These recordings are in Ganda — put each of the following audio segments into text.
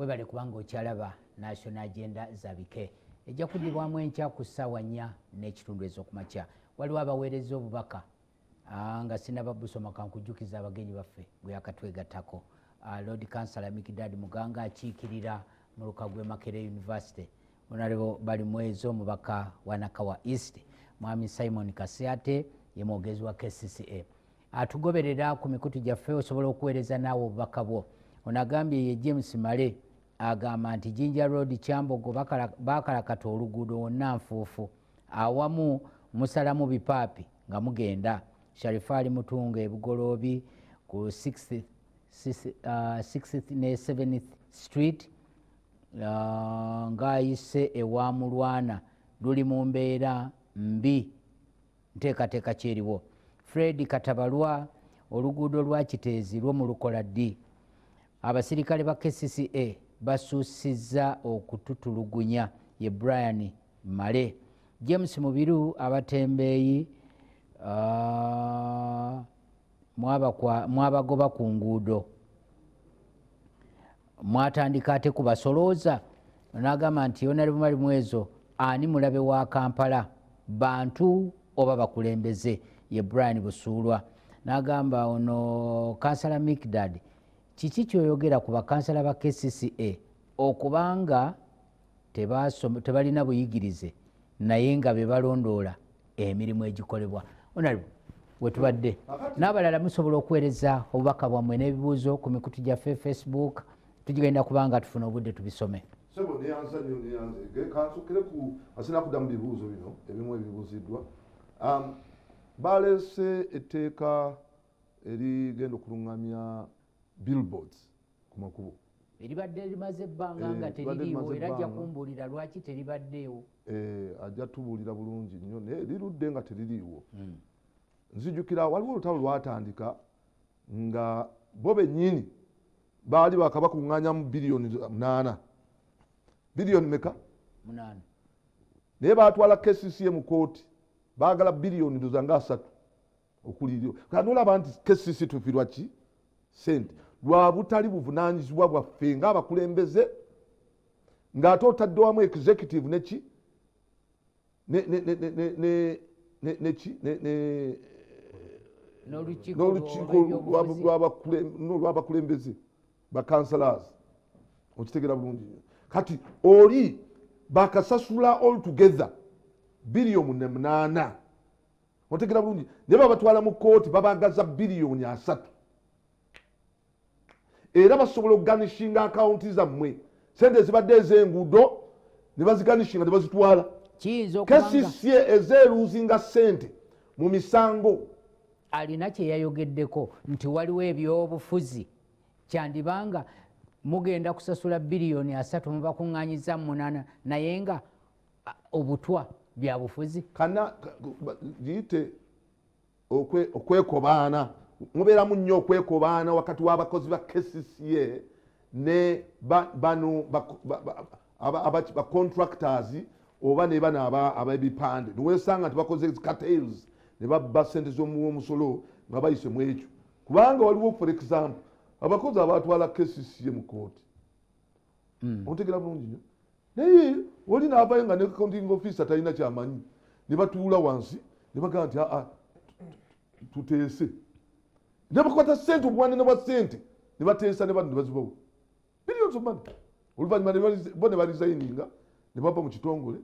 webale kubanga okyalaba national agenda zabike ejja kuddibwamu enkya ku ssaawa nnya n'ekitundu ez'okumakya. Waliwo abaweereza obubaka nga sinaba busoma kankujjukiza abagenyi baffe gwe yakatwegattako. Ah, lord kansala mikidad muganga akiikirira mu lukagwe makere university. Onalebo bali mwezi omubaka wa nakawa east mwami simon kasiate ye mwogezi wa kcca atugoberera ku mikutu gyaffe osobola okuweereza naawe obubaka bwo. Onagambye ye james male agamba nti jinja road kyambogo bakala- bakalakata oluguudo wonna nfuufu awamu musalamu bipaapi nga mugenda. Sharifaali mutunga ebugoloobi ku 6th six- uh, 6th ne 7th street uh, ng'ayise ewa mulwana luli mu mbeera mbi nteekateeka kyeriwo. Fred katabalwa oluguudo lwa kiteezi lwo mu lukola ddi abasirikale ba kcca basuusizza okututulugunya ye brian male. James mubiru abatembeeyi mwabagoba ku nguudo. Mwatandika ate kubasolooza nagamba nti yonali bumali mwezo ani mulabe wa kampala? Bantu oba bakulembeze? Ye brian busuulwa. Nagamba ono kansala mikdad kiki kyoyogera ku bakansala ba kcca okubanga tebalina buyigirize naye nga bebalondoola emirimu egikolebwa. Onalibu wetubadde n'abalala musobola okuweereza obubaka bwammwe n'ebibuuzo ku mikutu gyaffe facebook? Tugenda kubanga tufuna obudde tubisome. Sebo neyanza nyo neyanza ge kansukire ku asina kudda mu bibuuzo bino ebimu ebibuuziddwa. Um, baleese etteeka erigenda okuluŋŋamya billboards ku makubo. Eribadde limaze ebbanga Eh, nga teririiwo era ajja kumbuulira lwaki teribaddeewo Eh, ajja tubuulira bulungi nnyo naye lirudde nga teririiwo. Nzijukira waliwo olutalo lwatandika nga bo bennyini baali bakabakuŋŋaanyamu biliyoni munaana. Biliyoni meka munaana. Naye batwala kcca mu kooti baagala biliyoni ndoza nga asatu okuliryo. Kandi olaba nti kcc tufirwa ki? Sente lwa butali buvunanyizibwa bwaffe ngaabakulembeze ng'ate otadde wamu executive neki ne- ne- ne- ne- ne- ne- ne- neki ne- ne- n'olukiiko lw'abakulembeze bakansalas okitegeera bulungi nnyo. Kati oli bakasasula all together biliyoni ne munaana. Otegeera bulungi. Naye babatwala mu kooti babagaza biliyoni asatu era basobola okuganishinga akawunti zammwe. Sente ezibadde ez'enguudo ne baziganishinga ne bazitwala. Kcca ezeeruuzinga sente mu misango. Alina kye yayogeddeko nti waliwo ebyobufuzi. Kyandibanga mugenda kusasula biliyoni asatu mubakuŋŋanyiza munaana naye nga obutwa bya bufuzi. Kana okwe- okwekobaana mubeeramu nnyo okwekobaana wakati w'abakozi ba kcca ne ba- bano bacontractors oba ne bano ab'ebipande. Niwesanga nti bakoze cartels ne babba sente z'omumusolo nga bayise mu ekyo. Kubanga waliwo for example abakozi abatwala kcca mu kooti ontegera bulungi nnyo. Naye oli naavayo nga ne counting officer talina kyamanyi. Ne batuula wansi ne bagamba nti aa tuteese ne bakwata sente obuwanene bwa sente ne bateesa ne bano ne bazibawo billions of money oluvanyuma ne bali- bo ne barisigninga ne bava mu kitongole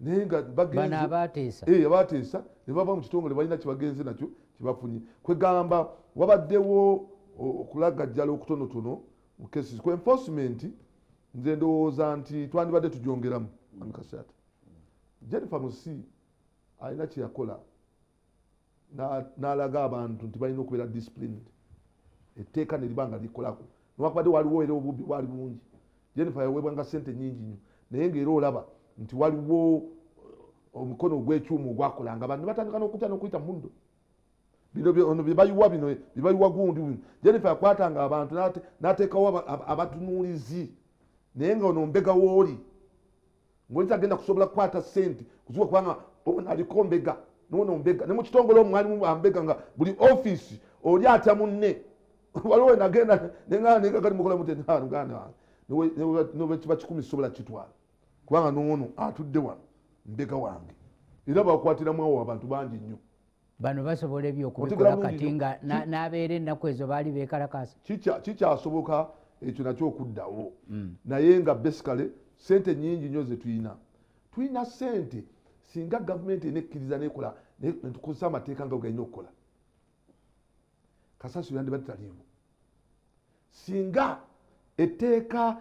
naye nga abateesa Eh, ne bava mu kitongole balina kyebagenze nakyo kyebafunye kwegamba wabaddewo okulagajjala okutonotono mu cases ku enforcement nze ndowooza nti twandibadde tugyongeramu amikasata jennifer musi alina kyeyakola n'alaga abantu nti balina okubeera disciplined. Etteeka neriba nga likolako. Newakubadde waliwo era obubbi bwali bungi. Jennifer yaweebwanga sente nyingi nnyo. Naye ngaera olaba nti waliwo uh, omukono ogw'ekyuma ogwakolanga abantu ne batandika n'okutya n'okuyita mundo bino byebayiwa bino byebayiwa gundi jennifer yakwatanga abantu n'ate- n'ateekawo aba- aba- abatunuulizi. Naye nga ono mbega wooli ngoli tagenda kusobola kukwata sente kuzuba kubanga ono aliko mbega nono mbega ne mukitongole omwo mwalimu ambega nga buli offisi oli atya munne. Waliwo nagenda negaa negagali mukola mute muganda wange. Nekiba kikumi sobola kitwala kubanga noono atudde wano mbega wange. Era bakwatiramu awo abantu bangi nnyo. Bano basobola ebyo Otegera okubikola bulungi kati nga na- n'abeera ennaku ezo baali bekalakasa Kikya- kikyasoboka ekyo nakyo okuddawo. Naye nga basically sente nyingi nnyo zetulina tulina sente singa gavumenti enekkiriza nekola ne- netukozesa amateeka nga galina okukola kasasiro yandibadde taliiwo singa etteeka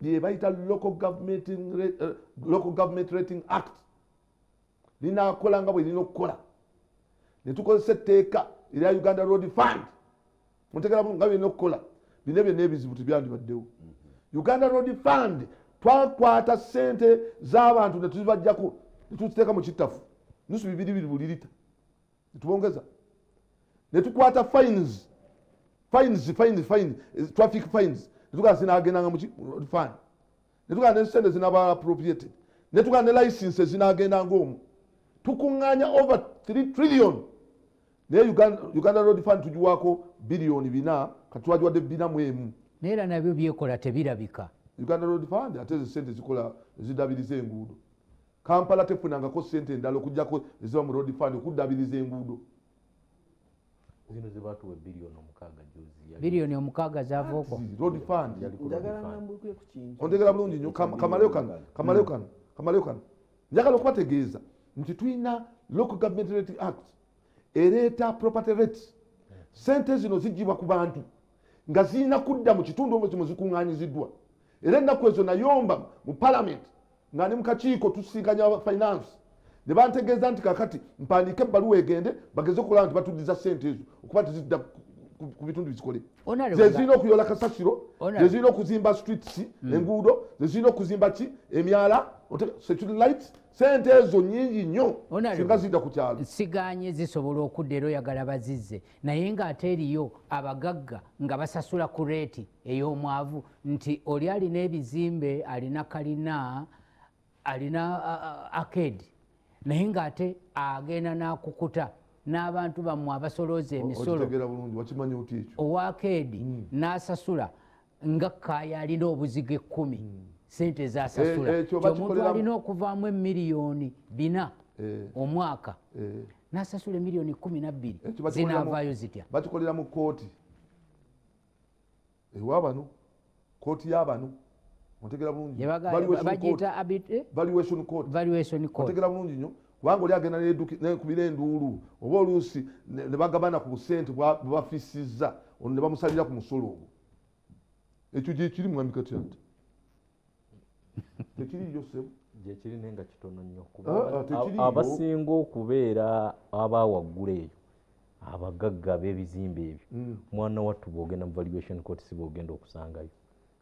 lye bayita local government, Re- eh, local government rating act linakola nga bwe lirina okukola netukozesa etteeka erya uganda road fund. Mutegera bulungi nga byerina okukola bino byonna ebizibu tebyandibaddewo. Uganda road fund twakwata sente z'abantu netuzibajjako netuziteeka mu kittafu nusu bibiri biri buli lita. Netubongeza netukwata fines. Fines fines fine. Eh, traffic fines. Netugaa zinagendanga mu ki- mu road fund netugaa nesente zinaba appropriated. Netugaa ne license zinagendanga omwo tukuŋŋaanya over 3 trillion. Naye uganda, uganda road fund tugiwaako biliyoni bina kati twagiwadde bina mu emu. Naye era nabyo byekola tebirabika. Uganda road fund ate ezo sente zikola zidabiriza enguudo kampala tefunangako sente endala okugjako eziba mu road fund okudabiriza enguudo. Zino zebatuwa biliyoni omukaaga biliyoni omukaaga zavaoko road fund. Ontegera bulungi nnyo. Kam- kamaleyo kano kamaleyo kano kamaleyo kano njagala okubategeeza nti tulina local government rating act ereeta property rates sente zino zigibwa ku bantu nga zirina kudda mu kitundu omwo kimu zikuŋŋanyiziddwa era ennaku ezo nayomba mu parliament nga ne mu kakiiko tusinkanya finance? Ne bantegeeza nti kakati mpandiike ebbaluwa egende bageze okulaba nti batuddiza sente ezo okuba tezidda ku- bitundu bizikole zezirina okuyola kasasiro zezirina okuzimba streets enguudo zezirina okuzimba ki? Emyala lights sente ezo nyingi nnyo singa zidda ku kyalo. Siganye zisobola okudda era oyagala bazizze. Naye ng'ate eriyo abagagga nga basasula ku reeti ey'omwavu nti oli alina ebizimbe alina kalina alina akedi naye ng'ate agenda n'akukuta n'abantu bammwe abasolooza emisolo ekyo? owakeedi n'asasula nga kaaya alina obuziga ekkumi sente zasasula ti omuntu alina okuvaamu emiliyoni bina Eh. omwaka Eh, n'asasula emiliyoni kumi nabbiri zinaavaayo zitya? bakikolera mu kooti ewa bano? Kooti y'abano otegeera bulungi. Habit- eh? bulungi nnyo. Kubanga oli agenda nekubira enduulu oba oluusi ne bagabana ku busente bwa- bwe bafisizza ono ne bamusalira ku musolo ogwo. Ekyo gyekiri mwami katyata tekiriyo sebo? Gyekiri naye nga kitono nnyo Ah, ah, abasinga okubeera abawaggula eyo abagagga b'ebizimbe ebyo. Mm. mwana wattu bwogenda mu valuation court si bwogenda okusangayo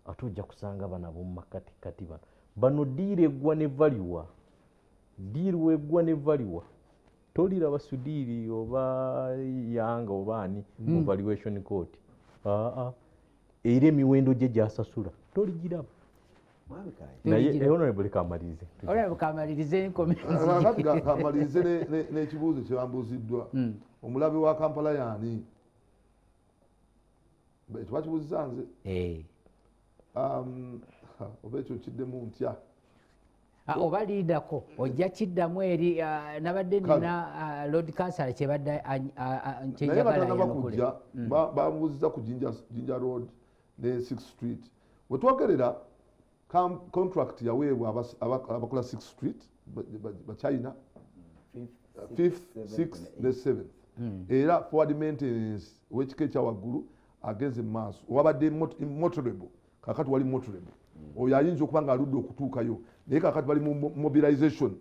ate ojja kusanga bano ab'omu makatikati bano. Bano diiri eggwa ne valuwa diiri weggwa ne valuwa toliraba sudiiri oba yanga oba ani mu valuation court. Aa era emiwendo gye gyasasula. Toligiraba. Naye Toligiraba. honorable kamalirize kamalirize n'ekibuuzo kyebambuuziddwa omulabi wa kampala yaani twakibuuziza nze. Eh. oba ekyo kiddemu ntya? Ah, oba liidako ojja kiddamu eri ah, nabadde nina ah, lord kansala kyebadde ah, ah, ah, naye kyenjagala batanaba yanukule. kujja ba- bamubuuziza ku Jinja- road ne six street. Wetwogerera contract yaweebwa abakola six street ba- ba- bachina fifth sixth ne seventh. Era forward maintenance owekika ekyawaggulu agenze mu maaso owabadde motorable kakati wali motorable oyo ayinza okuba nga aludde okutuukayo. Naye kakati bali mu mo- mobilization.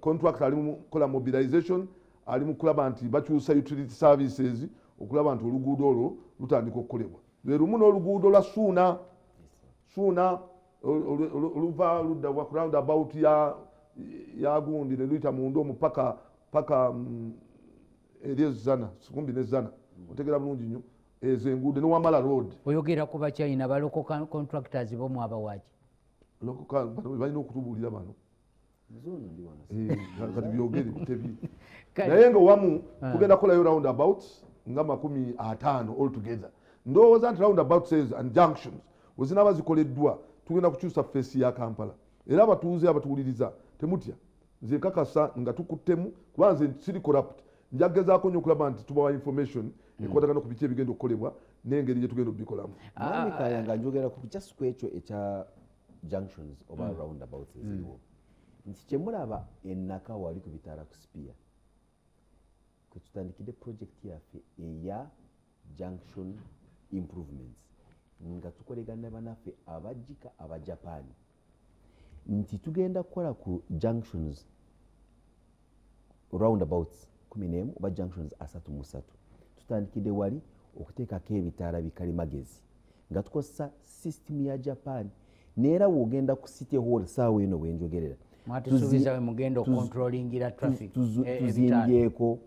Contract ali mu kukola mobilization ali mu kulaba nti bakyusa utility services okulaba nti oluguudo olwo lutandika okukolebwa. Lwe lumu n'oluguudo lwa suuna suuna olu- olu- olu- oluva ludda wa roundabout ya ya gundi ne luyita munda omu paka paka mm, eri ezana sikumbi nezana. Otegera bulungi nnyo ezo enguudo ne wamala road. Oyogera ku bachina baloko contractors bomu abawaki balina okutubuulira bano. Eh, kati byogere tebi. Kale. naye nga wamu tugenda kukolayo roundabout nga makumi ataano altogether. Ndowooza nti roundabouts ezo and junctions wezinaba zikoleddwa tugenda kukyusa feesi ya kampala. Era abatuuze abatuwuliriza temutya? Nze nkakasa nga tukuttemu kuba nze siri corrupt. Njagezaako nyo okulaba nti tubawa information ekwatagana ku biki ebigenda okukolebwa n'engeri gye tugenda okubikolamu mwami kaya nga njogera ku just ku ekyo ekya junctions oba roundabouts eziriwo nti kyemulaba enaka wali ku bitaala ku sipiya kwe tutandikidde projekiti yaffe eya junction improvements. Nga tukolegana banaffe abajika abajapaani nti tugenda kukola ku junctions roundabouts 11 oba junctions asatu mu satu tutandikidde wali okuteekako ebitaala bikalimagezi nga tukozesa system ya japan neera woogenda ku city hall saawa eno bwenjogerera mwatusuubiza we mugenda tuzi- okontrolingira traffic tuzu- eh, tuzimbyeko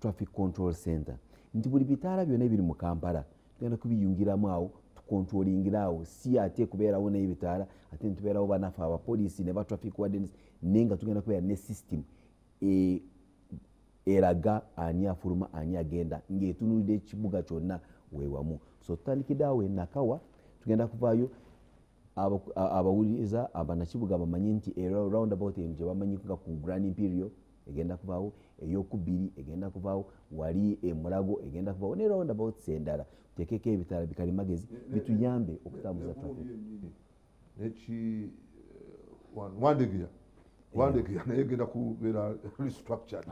traffic control center. Nti buli bitaala byonna ebiri mu kampala tugenda kubiyungiramu awo tukontrolingira awo. Si ate kubeerawo naye bitaala ate nitubeerawo banaffe abapoliisi ne ba traffic wardens naye nga tugenda kubeera ne system e- eraga ani afuluma ani agenda ngaetunulira ekibuga kyonna wewamu so tutandikidde awo enakawa tugenda kuvaayo abawuliriza abanakibuga bamanye nti roundabout eno gyebamanyi nga ku grand imperial egenda kuvaawo eyokubiri egenda kuvaawo wali emulago egenda kuvaawo ne roundabouts endala tutekeko ebitaala bikalimagezi bituyambe okutambuza traffic wandegeya wandegeya naye egenda kubeera restructured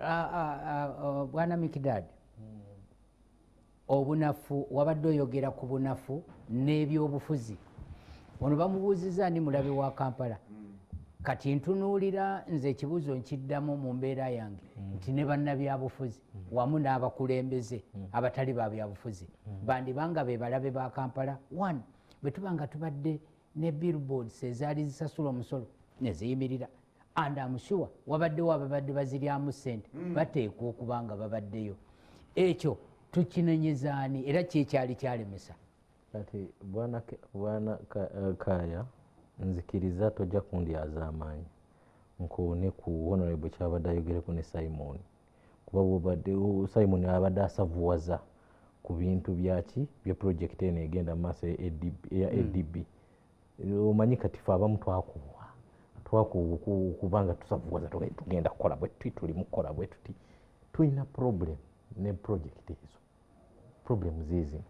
Ah, ah, ah, oh, bwana mikidad obunafu wabadde oyogera ku bunafu n'ebyobufuzi. Ono bamubuuziza ni mulabe wa kampala kati ntunuulira nze ekibuuzo nkiddamu mu mbeera yange nti ne bannabyabufuzi wamu n'abakulembeze abatali ba byabufuzi. Bandibanga be balabe ba kampala one bwe tuba nga tubadde ne billboards ezaali zisasula omusolo neziyimirira and amusure wabaddewo ababadde baziryamu sente bateekwa okuba nga babaddeyo. Ekyo tukinenyezani era kyekyali kyalemesa. Kati bwana Ke- bwana Ka- eh, kaya nzikiriza tojja kundyaza amaanyi. Nkuune ku honorable kyabadde ayogereko ne simon. Kuba bwobadde simon abadde asavuwaza ku bintu byaki bya projekiti eno egenda mu maaso e- eya adb omanyi kati fe abamu twakuwa twakuwa oku- okuba nga tusavuwaza tugenda kukola bwe tuti tuli mukukola bwe tuti tulina problem ne projekiti ezo problem ziizino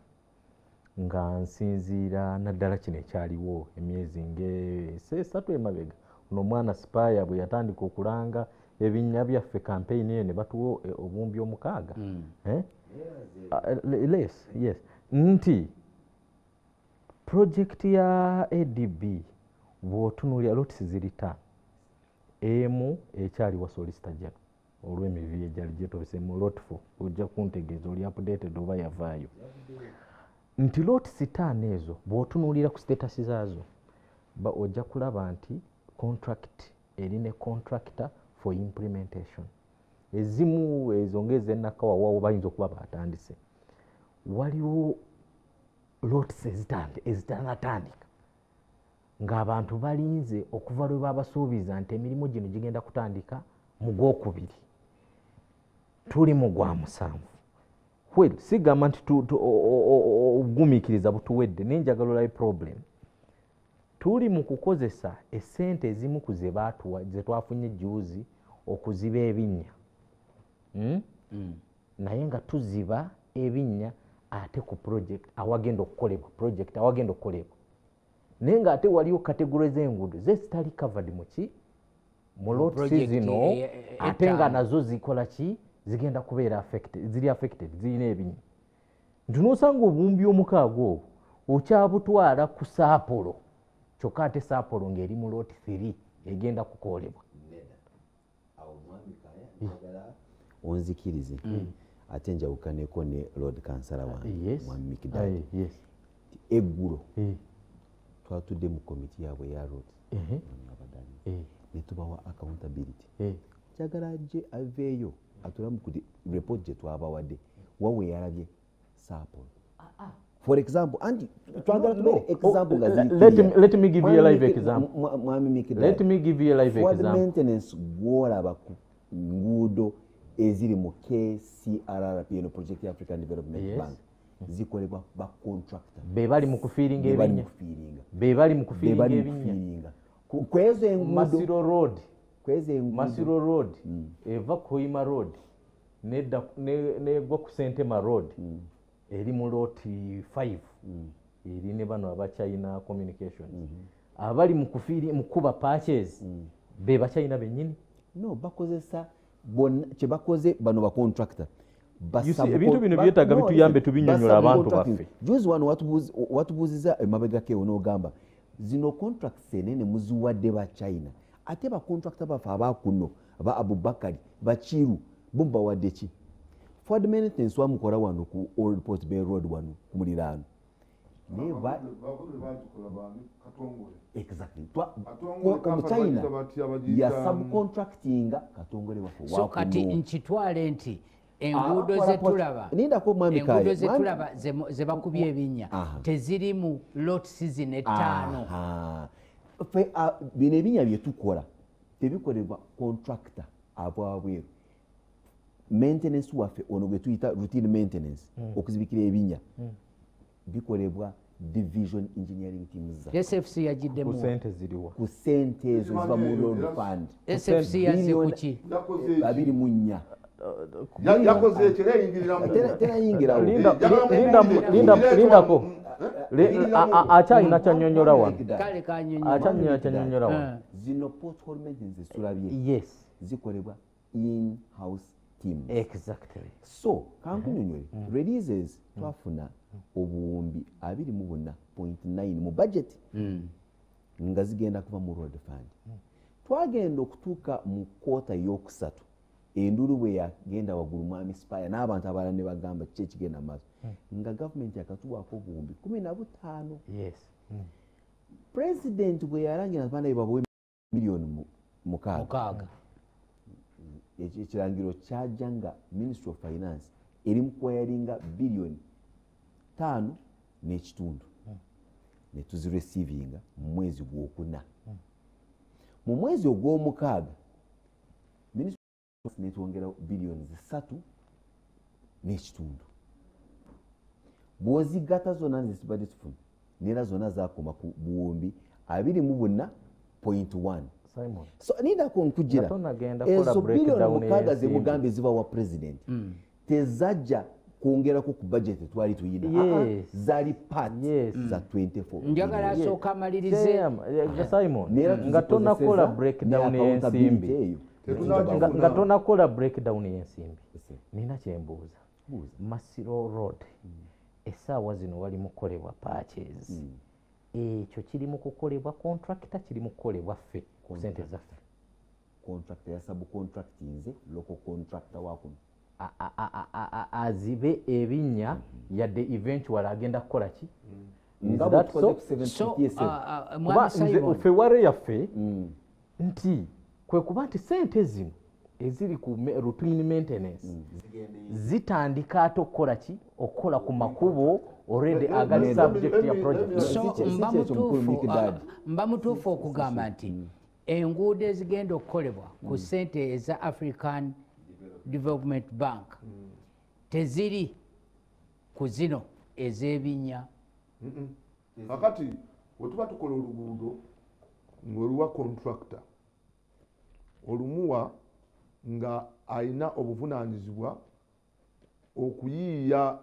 nga nsinziira naddala kino ekyaliwo emyezi ngesesatu emabega. Ono omwana spaya bwe yatandika okulanga ebinnya byaffe kampeyini eyo ne batuwa eh, obuwumbi omukaaga. Eh? Ah, eh, yes, yes. Nti projekiti ya adb bw'otunuulira lotisi ziri ttaano emu ekyali wa solisita geno olw'emivi egyali gyetobese mu lotfo ojja kuntegeeza oli updated oba yavaayo. Nti lotisi ttaano ezo bw'otunuulira ku sitatasi zaazo ojja kulaba nti contract eri ne contractor for implementation. Ezimu ezo ngaezenakawawawo bayinza okuba batandise waliwo ezitandi- ezitanatandika ng'abantu balinze okuva lwe babasuubiza nti emirimu gino gigenda kutandika mu gwokubiri. Tuli mu gwa musanvu. Well sigamba nti tu- tu- o- o- o- obugumiikiriza butuwedde naye njagala olabe problem. Tuli mu kukozesa essente ezimu ku ze baatuwa ze twafunye juuzi okuziba ebinnya. Mm? naye nga tuziba ebinnya ate ku project awagenda okukolebwa project awagenda okukolebwa naye ngaate waliwo kategore z'enguudo ze zitali covered mu ki? Mu e- e- ate nga nazo zikola ki? Zigenda kubeera affected ziri affected zirina ebinya nti nosanga obuwumbi omukaaga obwo okyabutwala ku saapolo kyokka ate saapolo ng'eri mu loti 3 egenda kukoolebwa. Onzikirize ate njawukaneko ne lord kansala wange mwami mikidal eggulo twatudde mu komiti yaabwe ya road ehe, abadani eh, netubawa accountability. Eh. njagala ajje aveeyo atulamu ku report gye twabawadde. Wawe yalabye saapolo for example anti twagala No, tubere no. example nga Oh, let me- let me give you a live example. mwa- mwami mikidal let me give you a live example. maintenance gwolaba ku nguudo eziri mu kcrrp eno project african development Yes. bank zikolebwa bacontractor be bali mu kufiiringa ebinnya. be bali mu kufiiringa ebinnya. kwezo enguudo. Masiro road. Kwezo enguudo. Masiro road. Eva kuhima road. Nedda ne- negwa ku sentema road. Eri mu loti 5 eri ne bano abachina communications. Abali mu kufiiri mu kuba patches be bachina bennyini? No bakozesa kyebakoze bano bacontractor ebintu bino byetaaga bituyambe tubinyonnyola abantu baffe. juzi wano watubuuziza emabega kewo n'ogamba zino contracts enene muziwadde ba china. Ate bacontractor baffe abakuno ba abubakari bakiru bo mubawadde ki? Ford maintenance wamukola wano ku old port bay road wano ku muliraano. Naye ba- exactly. Twa- Katongole omuchina waffe so kati nkitwale nti enguudo abakola zetulaba enguudo zetulaba ze- ze bakubye ebinnya. Teziri mu lot season ettaano Aha. Ffe, ah, bino ebinya byetukola tebikolebwa contractor abwabweru maintenance waffe ono gwe tuyita routine maintenance okuzibikira ebinya bikolebwa division engineering teams za. Sfc ku yagiddemu. Ku sente ezo ziva mu road fund. Babiri mu nnya. Ya- yakoze ekyo era eyingirira mu Tera- Linda- Eh, jagala Linda- Linda- muyingire Lindako Eh? Le- Muyingire a- a- mu- akyalina kyanyonyola wano kale kanyonyi akyanyonyola kyanyonyola wano Eh. zino pothole maintenance tulabye yes. Zikolebwa in house teams. Exactly. So kankunyonyole releases twafuna obuwumbi abiri mu buna point 9 mu budget. Nga zigenda kuva mu road fund. Twagenda okutuuka mu kwota yokusatu endulu bwe yagenda waggulu mwami spaya n'abantu abalala ne bagamba kiki ekigenda maaso? Nga gavumenti yakatuwaako obuwumbi kumi na butaano. Yes. Pulezidenti bwe yalangira abaana be babawe miliyoni mu- mukaaga. Ekyo ekirangiro kyajja nga ministry of finance eri mu kwayalinga biliyoni taano n'ekitundu. Netuziresivinga mu mwezi gwokuna. Mu mwezi ogw'omukaaga netwongerawo biliyoni zisatu n'ekitundu bw'ozigata zonna zesibadde tufuna neera zonna zakoma ku buwumbi abiri mu buna point one. So nindako kola ezo biliyoni mukaaga y'ensimbi. zemugambye ziva wa president. Tezajja kwongerako ku budget twali tuyina. Zali part za 24 njagala Yes. asooka amalirize. Eh, simon nga tonakola breakdown y'ensimbi. Nga tonakola breakdown y'ensimbi nina kyembuuza buuza. masiro road essaawa zino wali mukolebwa patches ekyo kiri mu kukolebwa contractor kiri mu kukolebwa ffe ku sente zaffe. Contractor ya subcontractinze local contractor wakuno A- a- a- a- a- a- azibe ebinnya yadde eventual agenda kukola ki? Is nga that bwetukoze so? ku 7 so PSF. kuba mwami nze simon. ffe ware yaffe nti kwe kuba nti sente zino eziri ku routine maintenance zitandika ate okukola ki? Okukola ku makubo already agali subject ya project. So mba mutuufu mba mutuufu okugamba nti enguudo ezigenda okukolebwa ku sente eza african development bank teziri ku zino ez'ebinnya. Kakati wetuba tukola oluguudo ngaoluwa contractor olumuwa nga ayina obuvunanyizibwa okuyiiya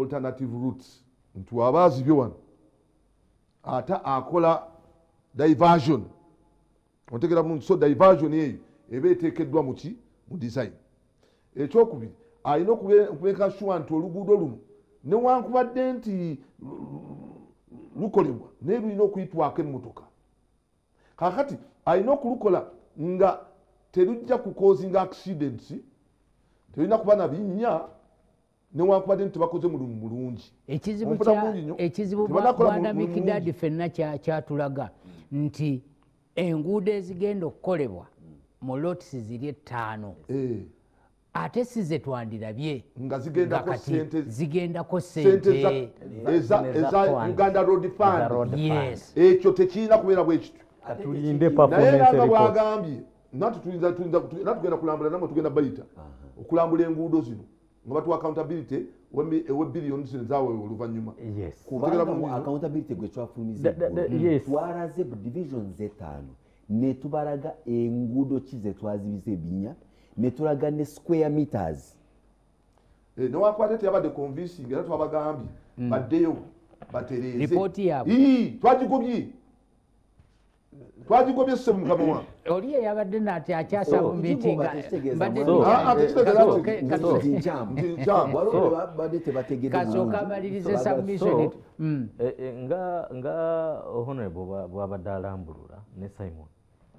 alternative routes. Nti waba azibye wano ate akola diversion. Otegera bulungi so diversion eyo eba eteekeddwa muki mu design. Ekyokubiri alina okube- okubeeka sure nti oluguudo luno newankubadde nti lukolebwa naye lulina okuyitwako emmotoka. Kakati alina okulukola nga terujja kukozinga accidents. Terulina kuba na binnya newankubadde nti tebakoze mulimu mulungi. Ekizibu mu- mikidadi ffenna kya- kyatulaga nti enguudo ezigenda okukolebwa mu lotisi ziri ettaano Eh, ate si ze twandirabye nga zigendako sente eza- uganda road fund. Ekyo tekirina kubeera bwe kityo. Tulinde naye performance nanga report bwagambye nati tugenda kulambula namwe tugenda bayita. Okulambula enguudo zino nga batuwa accountability ewebiliyoni zino zawewe bulungi. accountability gwe twafumiza Da- da- da- eggulu, yes. twalaze bu divisions etaano ne tubalaga enguudo ki ze twazibisa ebinya ne tulaga ne square meters. Eh, newakwate teyabadde convincing era twabagambye baddeyo Lipooti yaabwe. Ii, twagigobye twagigobye sse mu mukama wange. Oli eyabadde nati akyasa Oh. Ah, ah, amalirize submission so- Mm. Eh, eh, nga honorable bwa- bwabadde alambulula ne simon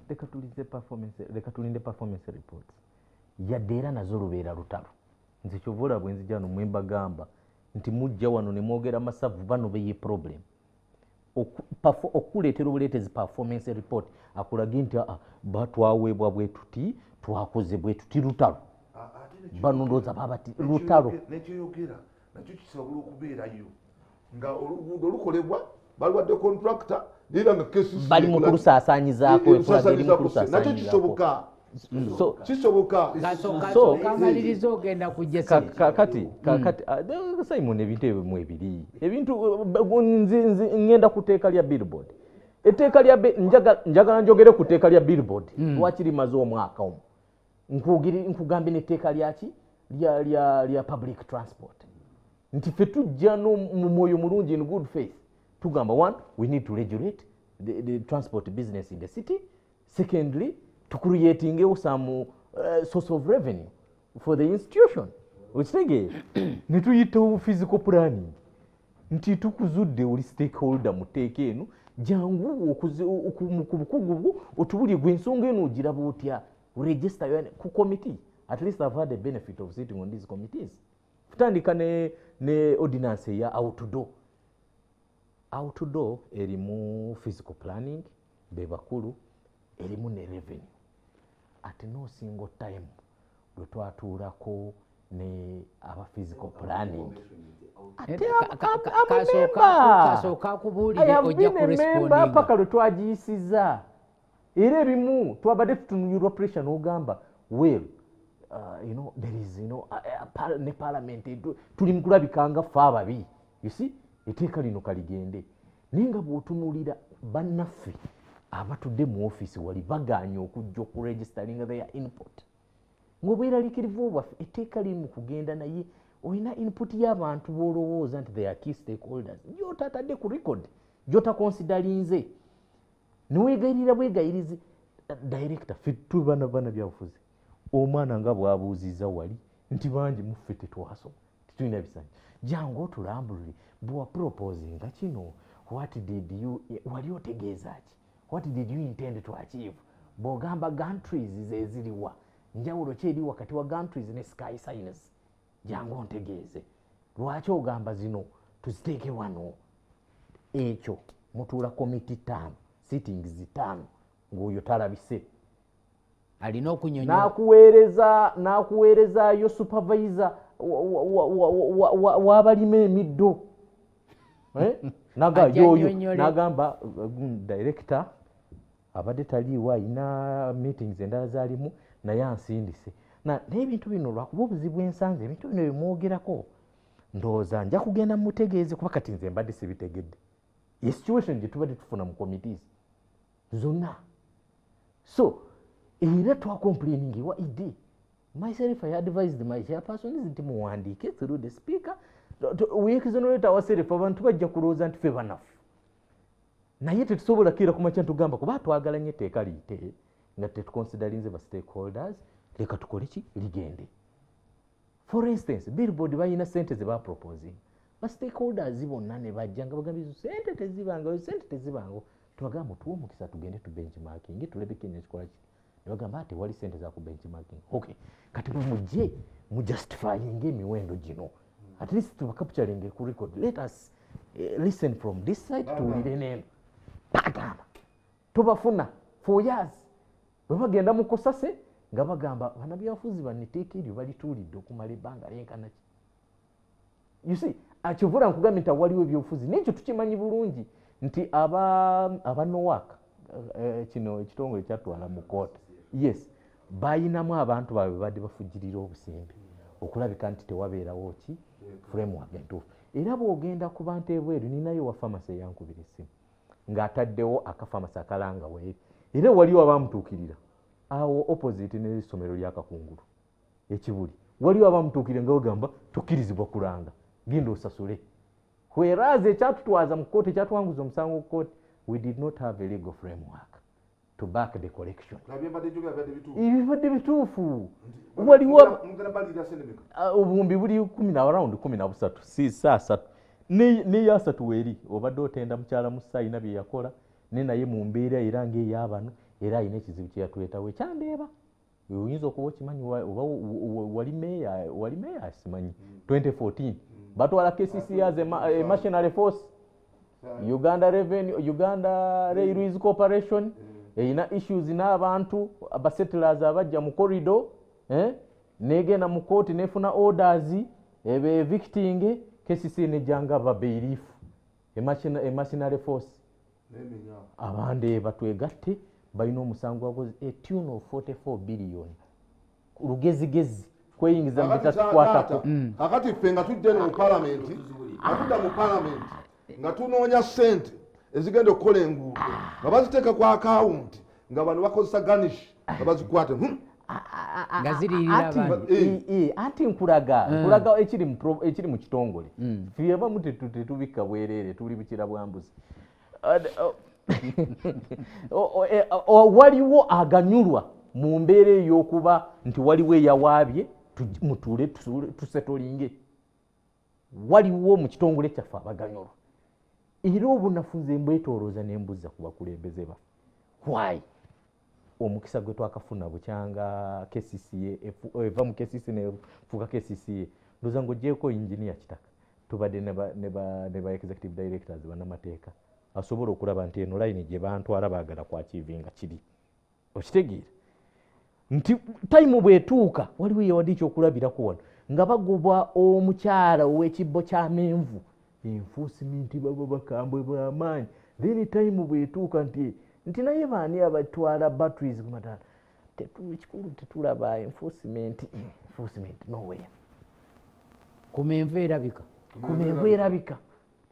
leka tulize performance leka tulinde performance reports. Yadde era nazo lubeera lutalo nze kyova olabwe nzija no mwembagamba nti mujja wano ne mwogera masavu bano beye problem okuleetera obuleetezi performance report akulage nti aa batwaweebwa bwe tuti twakoze bwe tuti lutalo. Bano ndowooza babati lutalo. nekyoyogera nakyo kisobola okubeerayo. Nga oluguudo lukolebwa balwadde contractor era nga bali mu kulusaasaanyizaako nakyo kisoboka kakati simon ebintu ebyo mu ebiri ebintu nzi- ngenda ku teeka lya billboard. Etteeka lya njagala njogere ku teeka lya billboard. Lwaki limaze omwaka omu? Nkugambye netteeka lyaki lya public transport. Nti ffe tujja mu mwoyo mulungi in good faith. Tugamba one we need to regulate the, the transport business in the city. Secondly tucreatingewo some uh, source of revenue for the institution. Okitegeera ne tuyitawo physical planning. Nti tukuzudde oli stakeholder mu tteeka eno jangu ku bukugu bwo otubulye gwe ensonga eno ogiraba otya? Register ku committee. At least i've had the benefit of sitting on these committees. Kutandika ne, ne ordinance eya outdoor outdoor erimu physical planning be bakulu erimu ne revenue ate no single time lwe twatuulako ne aba physical planning. Ate Ka- ka- ka- I'm a kasooka member. kasooka I akubuulire have ojja been a member kurespondinga paka lwe twagiyisiza era ebimu twabadde tutunulirwa pressure n'ogamba well uh, you know, there is, you know, a, a, par- ne parliament edu- tuli mu kulabikanga ffe ababi. You see etteeka lino kaligende. Naye nga bw'otunulira bannaffe abatudde mu ofiisi wali baganye okujja okuregisteringa their input. Ng'obweraliikirivu bwaffe etteeka liri mu kugenda naye olina input y'abantu b'olowooza nti they are key stakeholders gyotatadde ku record gyotakonsidalinze niweegayirira bwegayirizi director ffe tubana bana byabufuzi omwana nga bwabuuziza wali nti bangi muffe tetwasoma titulina bisanyi jangu otulambulire bwewaproposinga kino what did you wali otegeeza ki what did you intend to achieve? Bw'ogamba gantries zeziriwa njawulo ki eri wakati wa gantries ne sky science jangu ontegeeze. Lwaki ogamba zino? Tuziteeke wano. Ekyo mutuula komiti ttaano sittings ttaano ng'oyo talabise. Alina okunyonyola. N'akuweereza n'akuweerezaayo supervisor wa- wa- wa- wa- wa- wa- w'abalima emiddo. Eh? Naga- Ajja yoyo annyonnyole. n'agamba mm, director abadde taliiwo ayina meetings endala zalimu naye ansindise. Na- naye ebintu bino lwakuba obuzibu ensanze ebintu bino bimwogerako ndowooza nja kugenda mutegeeze kuba kati nze mbadde sibitegedde. Ye situation gye tubadde tufuna mu committees. Zonna. So era twakomplainingibwa id myself i advised my chairperson nti muwandiike through the speaker. Weexonerate ourself abantu bajja kulowooza nti fe banafu naye tetusobola kira kumakya ntugamba kuba twagala nnyo etteeka liyite nga tetukonsidalinze ba stakeholders leka tukole ki? Ligende. For instance billboard balina sente ze baproposing. Ba stakeholders bonna ne bajja nga bagambye "Izo sente tezibangayo sente tezibangayo tubagamba tuwa omukisa tugende tu benchmarking tulebeko nekikola ki? Ne bagamba ate wali sente za ku benchmarking. Okay kati bwe mujje mu justifying emiwendo gino. At least tubakapturing ku record. Let us eh, listen from this side tuwulire neno bagamba tubafuna. For years. Bwe bagenda mu kosase nga bagamba banabyafuzi baniteeka eryo balituulidde okumala ebbanga lyenkana ki? You see akyovula nkugambye nti awaliwo ebyobufuzi nekyo tukimanyi bulungi nti aba aba nowak eh, kino ekitongole kyatwala mu koota yes bayinamu abantu baabwe badde bafugirira obusimbi okulabika nti tewabeerawo ki? Framework entuufu. Era bw'ogenda ku bantu ebweru ninayo wa famasi eyankubira essimu ng'ataddewo akafamasi akalanga weeri era waliwo abamutuukirira awo opposite n'essomero lyakakungulu ekibuli. Waliwo abamutuukirira nga bagamba tokkirizibwa kulanga genda osasule. Whereas ekyatutwaza mu kooti ekyatuwanguza omusango ku kooti we did not have a legal framework to back the collection. Ebibadde bituufu. Waliwo Ah, obuwumbi buli kumi na around kumi na busatu si saa satu Asatu weeri obadde otenda mukyala musa ayina bye yakola ne naye mu mbeera era ngaeyabano era alina ekizibu kye yatuleetawo ekyandeeba. Oyinza okuba okimanyi oba wa- wa- wali meya simanyi. 2014 batwala kcc as a ma- a machinery force. Uganda revenue uganda railways corporation. Erina issues n'abantu abasettlers abajja mu corridor eh, negenda mu kooti nefuna orders ebe evicting kcc nejanga babeirifu emachinery force. Abandi batwegatte balina omusango wakoze a tune of 44 billion. Lugezigezi kweyingiza mu bitatukwatako kakati ffe nga tujja eno mu palamenti nga tudda mu palamenti nga tunoonya sente ezigenda okukola enguudo nga baziteeka ku akawunti nga bano bakozesa ganish nga bazikwate anti nkulaga. Nkulaga ekiri mu kitongole. Ffe abamu tetu- tetubikka bwereere tuli bukira bwa mbuzi Ad- o- o- o- e- waliwo aganyulwa mu mbeera ey'okuba nti waliwo eyawaabye mutuule tusetolinge waliwo mu kitongole kyaffe abaganyulwa. Era obunafu nze mbwetoolooza ne mbuza ku bakulembeze baffe why omukisa gwe twakafuna bukyanga kcca efu- eva mu kcca nefuuka kcca ndoza ngaogyeko engineer kitaka. Tubadde ne ba- executive directors bannamateeka. Asobola okulaba nti eno layini gye bantwala baagala kwakivinga kiri. Okitegeera nti tayimu bwetuuka waliwo yewadde ekyokulabirako wano nga bagoba omukyala ow'ekibbo ky'amenvu enfuusimenti baba bakambwe bw'amaanyi then tayimu bwetuuka nti nti naye baani abatwala batteries ku mataala ekikulu tetulaba enfuusimenti enfuusimenti nowhere ku menvu erabika ku menvu erabika.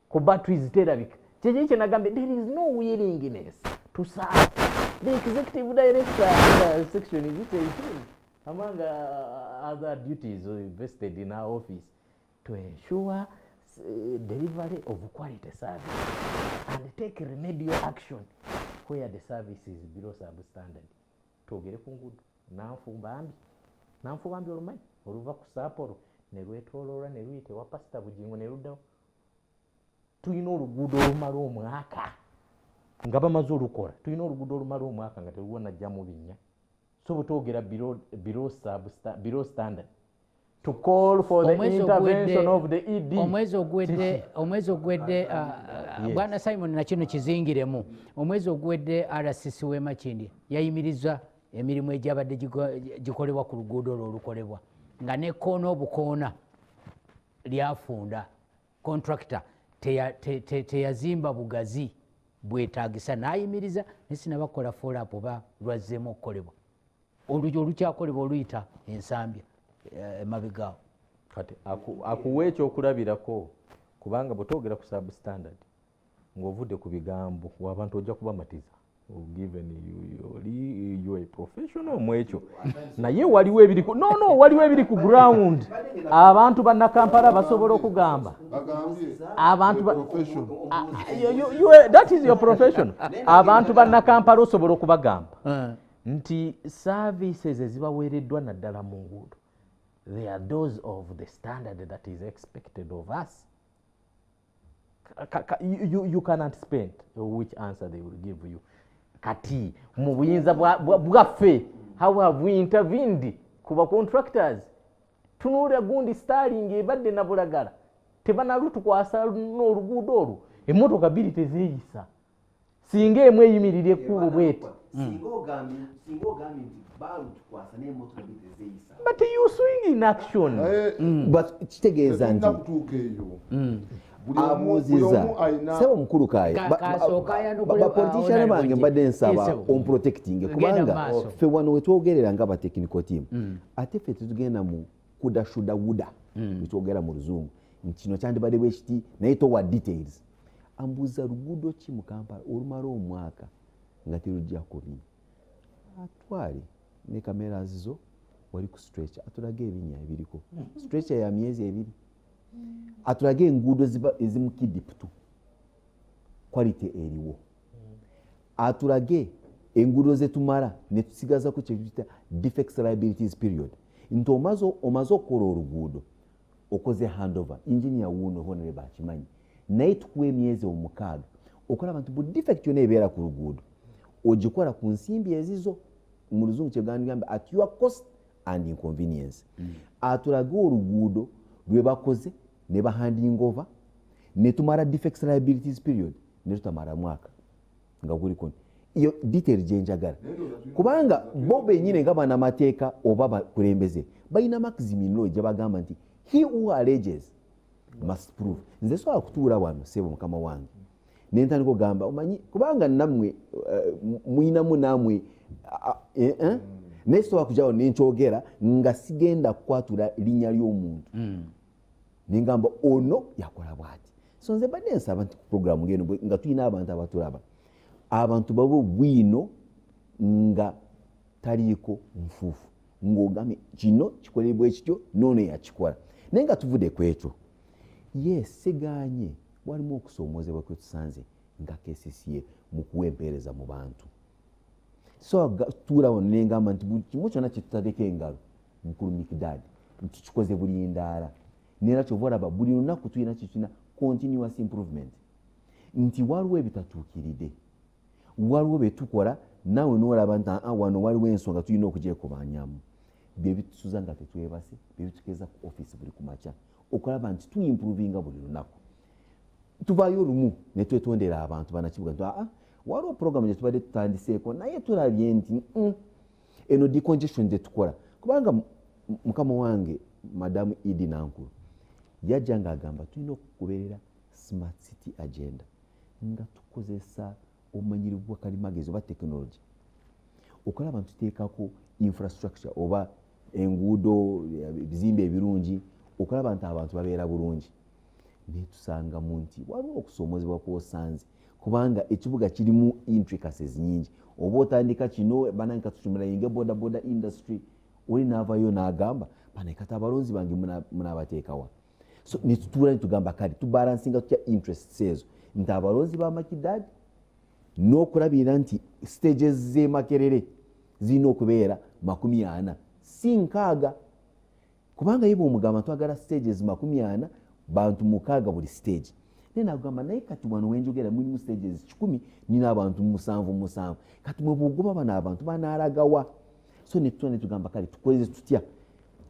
ku batteries terabika. Kyekyo kyenagambye there is no willingness to serve. The executive director section is it 18 among uh, other duties vested in our office to ensure uh, delivery of quality service and take remedial action where the service is below substandard. Twogere ku ngudo nanfubambi nanfubambi olumanyi? Oluva ku saapolo ne lwetooloolwa ne luyita ewa pasita bugingo ne luddawo tulina oluguudo olumala omwaka nga bamaze olukola. Tulina oluguudo olumala omwaka nga teluwanajjamu binnya. So below, substa, below standard to call for the intervention of the ed omwezi ogwedde omwezi ogwedde ah, Yes. bwana simon nakino kizingiremu omwezi ogwedde rcc w'emakindi yayimiriza emirimu egyabadde gikolebwa ku luguudo olwo olukolebwa nga nekoona obukoona lyafunda. Contractor teya- te- te- teyazimba bugazi bwetagisa n'ayimiriza nesinabakola folap oba lwazzeemu okukolebwa. Olugyo olukyakolebwa oluyita ensambya emabegaawo kati aku- akuwa ekyokulabirako kubanga bwetwogera ku substandard ng'ovudde ku bigambo wabantu ojja kubamatiza. Given you- you- oli- you a professional mu ekyo naye waliwo ebiri no no waliwo ebiri ku ground. Abantu bannakampala basobola okugamba. Abantu Ah, that is your profession. Abantu bannakampala osobola okubagamba. Eh. nti services ezibaweereddwa naddala mu nguudo they are those of the standard that is expected of us. You, you- you can anticipate which answer they will give you? Kati mu buyinza bwa- bwa- bwaffe. How have we intervened? Ku bacontractors tunuulira gundi starling ebadde nabulagala tebanalutukwasa n'oluguudo olwo. Emmotoka bbiri tezeeyisa singa emu eyimirira ekkubo bweti. singa ogambye singa ogambye nti baalutukwasa n'emmotoka bitezeyisa but you swing in action. But kitegeeza nti tetulina kutuuka eyo Buli omu- buli abuuziza omu alina sebo mukulu kaye bapolitician bange mbadde nsaba omprotecting kubanga ffe wano wetwogerera nga batechnical team. Ate ffe tetugenda mu kuda shuda wuda. Bwetwogera mu luzungu. Nti kino kyandibadde bwekiti naye towa details. Ambuuza luguudo ki mu kampala olumala omwaka nga terujja kubi atwale ne cameras zo wali ku stretcher. Atulage ebinnya ebiriko. Stretcher ya myezi ebiri. Atulage enguudo eziba- ezimukidiputu quality eriwo. Atulage enguudo zetumala netusigazaku kyetuyita defects liabilities period. Nti omaze okukola oluguudo okoze handover. Engineer wuuno honere bakimanyi. Naye tukuwa emyezi omukaaga okulaba nti bu defect yona ebeera ku luguudo ogikola ku nsimbi ezizo mu luzungu kyegandgambe at your cost and inconvenience. Atulage oluguudo lwe bakoze ne bahanding over netumala defects liabilities period netutamala mwaka nga guliko iyo detail gyenjagala kubanga bo benyini nga banamateeka oba bakulembeze balina maximum law gyebagamba nti he who alleges must prove. Nze sobola kutuula wano sebo mukama wange. Nentandika ogamba omanyi kubanga nammwe eh, mwinamu nammwe eh, naye sobola kujawo nenkyogera nga sigenda kukwatula linnya ly'omuntu. Nengamba ono yakola bwati. So nze badde nsaba nti ku programu ngeno nga tulina abantu abatulaba abantu babe bwino nga taliiko nfuufu. Ngaogambye kino kikolebwa ekityo noono yakikola. Naye nga tuvudde ku ekyo ye siganye walimu okusoomozebwa kwe tusanze nga kcca mu kuwa empeereza mu bantu so tuulawo nengamba nti buli kimu kyonna kyetutadeko engalo mukulu mikdad nti kikoze buli ndaala. Nera kyova olaba buli lunaku tulina kyetulina continuous improvement. Nti waliwo ebitatuukiridde waliwo byetukola naawe nolaba nti aa wano waliwo ensonga tulina okugyekubanyamu byebitusuza nga tetwebase byebitukeza ku office buli kumakya okulaba nti tuimprovinga buli lunaku. Tuvaayo lumu netwetondera abantu banakibuga nti aa waliwo programu gyetubadde tutandiseeko naye tulabye nti mm, eno decongestion gyetukola kubanga mu- mukama wange madamu idi nankulu yajja ngaagamba tulina okugoberera smart city agenda nga tukozesa obumanyirivu bwa kalimagezi oba tekinologi okulaba ntuteekako infrastructure oba enguudo ebizimbe ebirungi okulaba nti abantu babeera bulungi. Netusangamu nti waliwo okusoomozebwa kwosanze kubanga ekibuga kirimu intricacies nyingi. Oba otandika kino bananka tukimulayinga boda boda industry oli naavayo n'agamba banakati abalonzi bange muna- munaabateekawa so netutuula netugamba kale tubalansinga tutya interests ezo? Nti abalonzi bamakidadi n'okulabirira nti stages z'emakerere zirina okubeera makumi ana si nkaaga. Kubanga ye bwomugamba twagala stages makumi ana bantu mukaaga buli stage naye nagamba naye kati wano wenjogera mulimu stages kikumi nina abantu musanvu musanvu. Kati mwe bwogoba bano abantu banaalagawa. So netutula netugamba kale tukoleze tutya?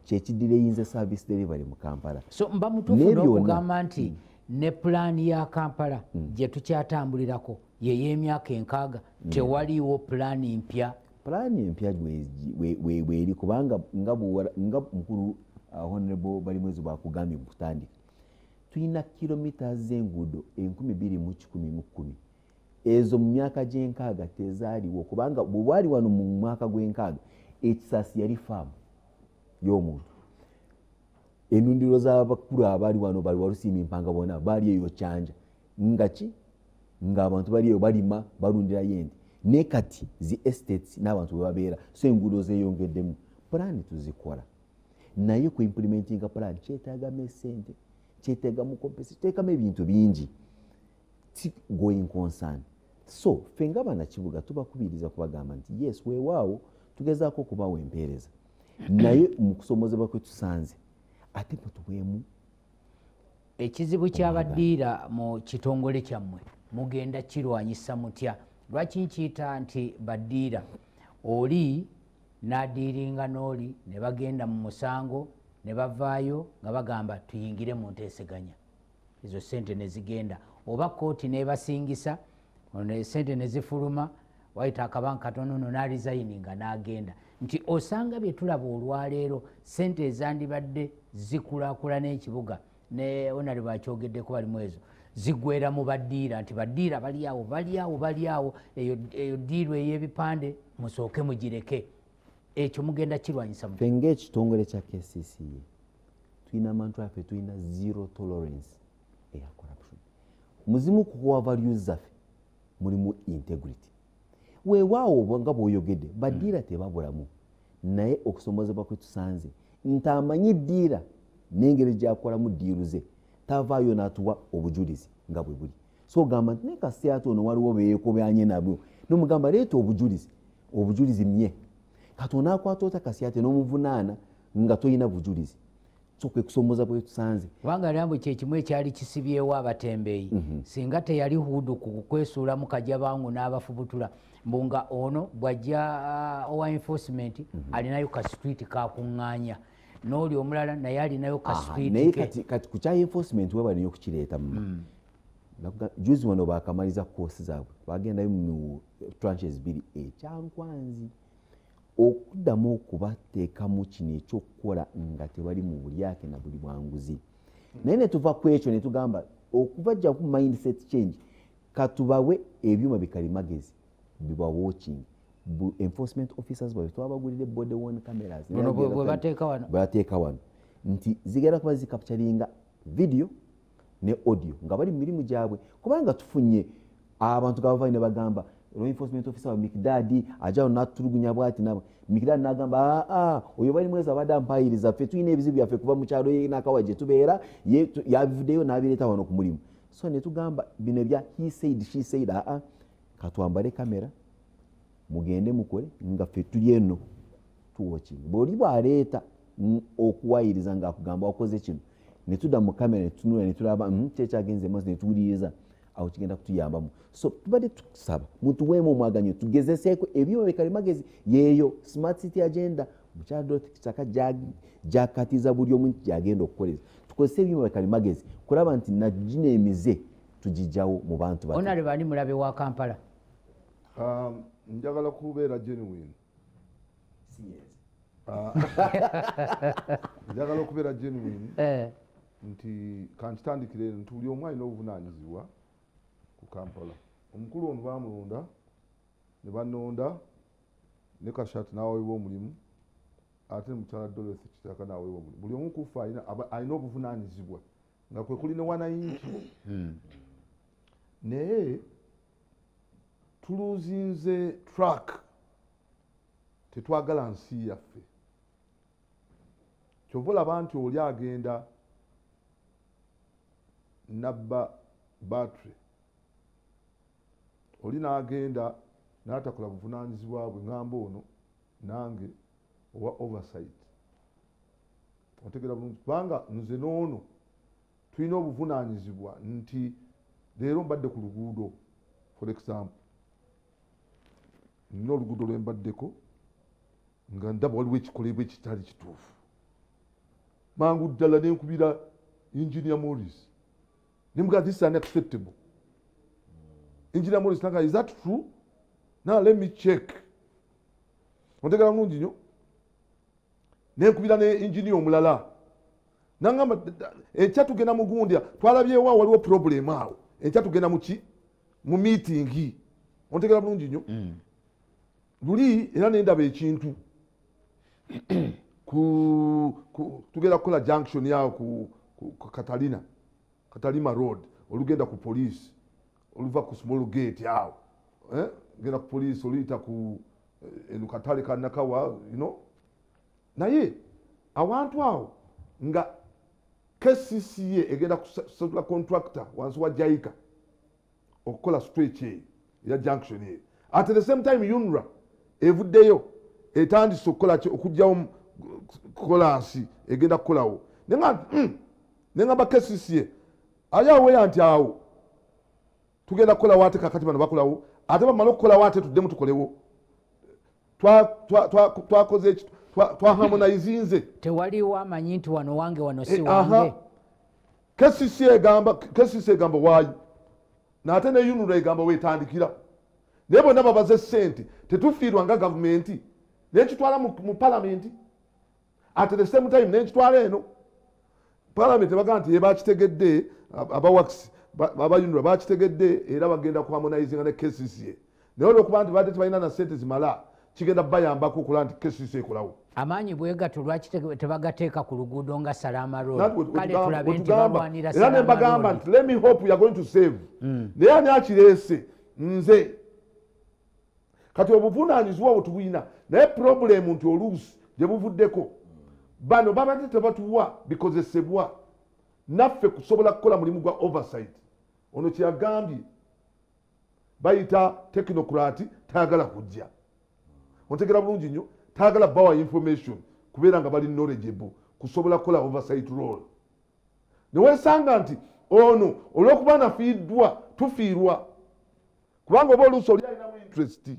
Kyekiddira eyinza service delivery mu kampala. So mba mutuufu n'okugamba nti ne pulaani ya kampala gye tukyatambulirako yey'emyaka enkaaga tewaliiwo pulaani mpya. Pulaani empya bweri kubanga nga mukulu uh, honorable balimwezi bwakugambye mu kutandika tulina kilomita z'enguudo enkumi bbiri mu kikumi mu kkumi. Ezo mu myaka gy'enkaaga tezaaliwo kubanga bwe bwali wano mu mwaka gw'enkaaga ekisaasi yali faamu y'omuntu. Enundiro z'abakulu abaali wano bali walusiimi mpanga bonna baali eyo kyanja. Nga ki? Ng'abantu bali eyo balima balundirayo ente ne kati zi estates n'abantu bwe babeera so enguudo zeeyongeddemu pulaani tuzikola. Naye ku implementinga pulaani kyetaagamu esente kyetaagamu kompesi kiteekamu ebintu bingi. Si going concern. So ffe nga banakibuga tubakubiriza kubagamba nti yes weewaawo tugezaako okubawa empeereza. Naye mu kusomozebwa kwe tusanze ate mutuweemu ekizibu kyabaddiira mu kitongole kyammwe mugenda kirwanyisa mutya? Lwaki nkiyita nti baddiira? Oli n'adiiringa n'oli ne bagenda mu musango ne bavaayo nga bagamba tuyingire mu nteeseganya. Ezo sente ne zigenda. Oba kooti n'ebasingisa sente ne zifuluma wayita akabanka katono no n'alizayininga n'agenda. Nti osanga bye tulaba olwaleero sente ezandibadde zikulaakulana ekibuga ne onali bwakyogeddeko balimu ezo zigwera mu baddiira nti baddiira bali awo bali awo bali awo eyo ddiiru ey'ebipande musooke mugireke ekyo mugenda kirwanyisa ffe ngaekitongole kya kcca tulina amantu affe tulina zero tolerance eya corruption. Muzimu kukuwa values zaffe mulimu integrity. Weewaawo nga bw'oyogedde baddiira tebabulamu naye okusomozebwa kwe tusanze nti amanyi ddiira n'engeri gyakolamu ddiiru ze tavaayo n'atuwa obujulizi nga bwe buli. So ogamba nti naye kasi ate ono waliwo beyekobyanye nabwo nomugamba leeta obujulizi obujulizi mye katonda akwata ota kasi ate n'omuvunaana nga toyina bujulizi. Kwe kusomoza bwe tusanze. Kubanga nambu kyekimu ekyali kisibyewo abatembeeyi singa teyali hudu ku kwesuulamu kajabangu n'abafubutula mbu nga ono bwajja uh, owa enforcement alinayo ka street kakuŋŋaanya. N'oli omulala naye alinayo ka Aha, street naye ke. kati, ku kya enforcement we balina okukireeta muma Nakuga- juzi wano bakamaliza koosi zaabwe bagendayo mu tranches bbiri ekyankwanzi okuddamu okubateekamu kino ekyokukola nga tebali mu bulyake na buli bwanguzi. Naye netuva ku ekyo netugamba okubajja ku mindset change katubawe ebyuma bikalimagezi biba watching. Enforcement officers bwabwe twabagulire bode one cameras Buno bwe- bwe bateeka wano. nti zigenda kuba zikapcharinga video ne audio nga bali mu mirimu gyabwe. Kubanga tufunye abantu gabavayo ne bagamba law enforcement officer wa mikdadi ajawo natulugunya bwati nabo. Mikdadi nagamba aa oyo bali mwezi abadde ampayiriza ffe tulina ebizibu byaffe kuva mu kyalo nakawa gye tubeera yabivuddeyo n'abireeta wano ku mulimu. So ne tugamba bino ebya he said she said aa katwambale kamera mugende mukole nga ffe tuli eno tuwatching. Bwoli bwaleeta mm, okuwayiriza ngaakugamba wakoze kino netudda mu kamera netunula netulaba mm, kyekyagenze maaso netuwuliriza awo kigenda kutuyambamu. So tubadde tukusaba mutuweemu omwaganyo tugezeseeko ebyuma bikalimagezi yeeyo smart city agenda. Mukyadotaka gyakatiza buli omu nti gyagenda okukoleza. Tukozese ebyuma bikalimagezi kulaba nti nagino emize tugijjawo mu bantu onale bani mulabe wa kampala? Um, njagala kubeera genuine. Ah, njagala okubeera genuine. Eh, nti kankitandikire nti buli omu alina obuvunanyizibwa kampala. Omukulu ono bamulonda ne banonda ne kashati n'aweebwa omulimu ate mukyala dolos kitaka n'aweebwa omulimu. Buli omu kufa alina obuvunanyizibwa nga kwe kuli ne wanayinki naye tuluzinze track tetwagala nsi yaffe. Kyova olaba nti oli agenda nabba battery oli n'agenda n'atakola buvunanyizibwa bwe ŋŋamba ono nange owa oversight. Otegeera bulungi. Kubanga nze n'ono tulina obuvunanyizibwa nti leero mbadde ku luguudo for example. Nina oluguudo lwe mbaddeko nga ndaba waliwo ekikolebwa ekitali kituufu. Mangu ddala nenkubira engineer morris. Nemugaa this is unacceptable engineer morris naga is that true? Now let me check. Ontegera mulungi nnyo nenkubira ne engineer omulala. Nangamba enkya tugenda mugundya twalabyewo awo waliwo problem awo. Enkya tugenda muki mu meeting. Ontegera bulungi nnyo luli era nendaba ekintu. Tugenda kukola junction yawo ku, katalina katalima road olugenda ku police oluva ku small gate awo eh? genda ku police oluyita ku eh, eno katale kanakawa know? naye awantu awo nga kcca egenda kusasula contractor wansi wa jaika. Okukola stretch eyo eya junction eyo at the same time unra evuddeyo etandise okukola okugjawo kolansi egenda kukolawo neŋamba kcca ali aweya nti awo tugenda kukolawo ate kakati bano bakolawo. Ate bamale okukolawo ate tuddemu tukolewo Twa- twa- twa- twakoze eki twa- twaharmonizinze tewaliwo amanyi nti wano wange wano si Eh, wange. kesisi egamba waayi naate ne unura egamba wetandikira. Naye bonna babaze sente tetufiirwa nga gavumenti. Nekitwala mu mu palamenti at the same time nekitwala eno. Palamenti bagaa nti yebakitegedde ab- abawakisi ba- abayunura bakitegedde era bagenda kuharmonizinga ne kcca naye olwokuba nti badde tebalina na sente zimala kigenda bayambako okulaba nti kcca ekolawo. Amaanyi bwegato lwaki te- tebagateeka ku luguudo nga salama road. Nati we- we kale tugamba- tulabe we nti me hope are going to save. Mm. naye ani akireese? Nze. Kati obuvunanyizibwa bwe tubuyina naye problemu nti oluusi gye buvuddeko. Bano babadde tebatuwa bikozesebwa naffe kusobola kukola mulimu gwa oversight ono kyeyagambye bayita technocrat tayagala kujja. Ontegera bulungi nnyo tayagala bawa information kubeera nga bali knowledgeable kusobola kukola oversight role. Newesanga nti ono olwokuba nafiiddwa tufiirwa. Kubanga oba oluusi oli alinamu interest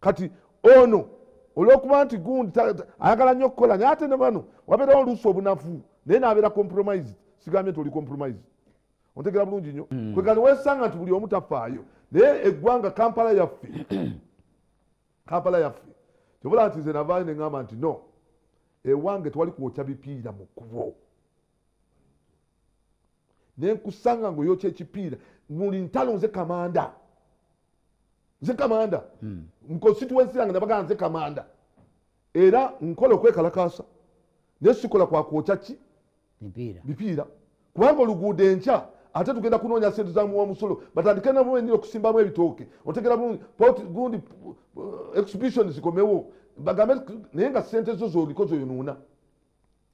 kati ono olwokuba nti gundi ayagala nnyo okukola naye ate ne bano wabeerawo oluusi obunafu naye nabeera compromise sigambye nti oli compromise ontegera bulungi nnyo. Kwegani wesanga nti buli omu tafaayo naye eggwanga kampala yaffe kampala yaffe kyobula nti nze navaayo neŋŋamba nti no ewange tewali kwokya bipiira mu kkubo. Nenkusanga ngaoyokya ekipiira buli ntalo nze kamanda. Nze kamanda. Mu constituency yange nabagaa nze kamanda. Era nkola okwekalakasa naye sikola kwakwokya ki? Bipiira kubanga oluguudo enkya ate tugenda kunoonya sente zamuwa musolo batandike namuwenyini okusimbamu ebitooke. Otegera bulungi gundi uh, exhibition zikomewo. Bagambe naye nga sente zo zoliko zoyonuuna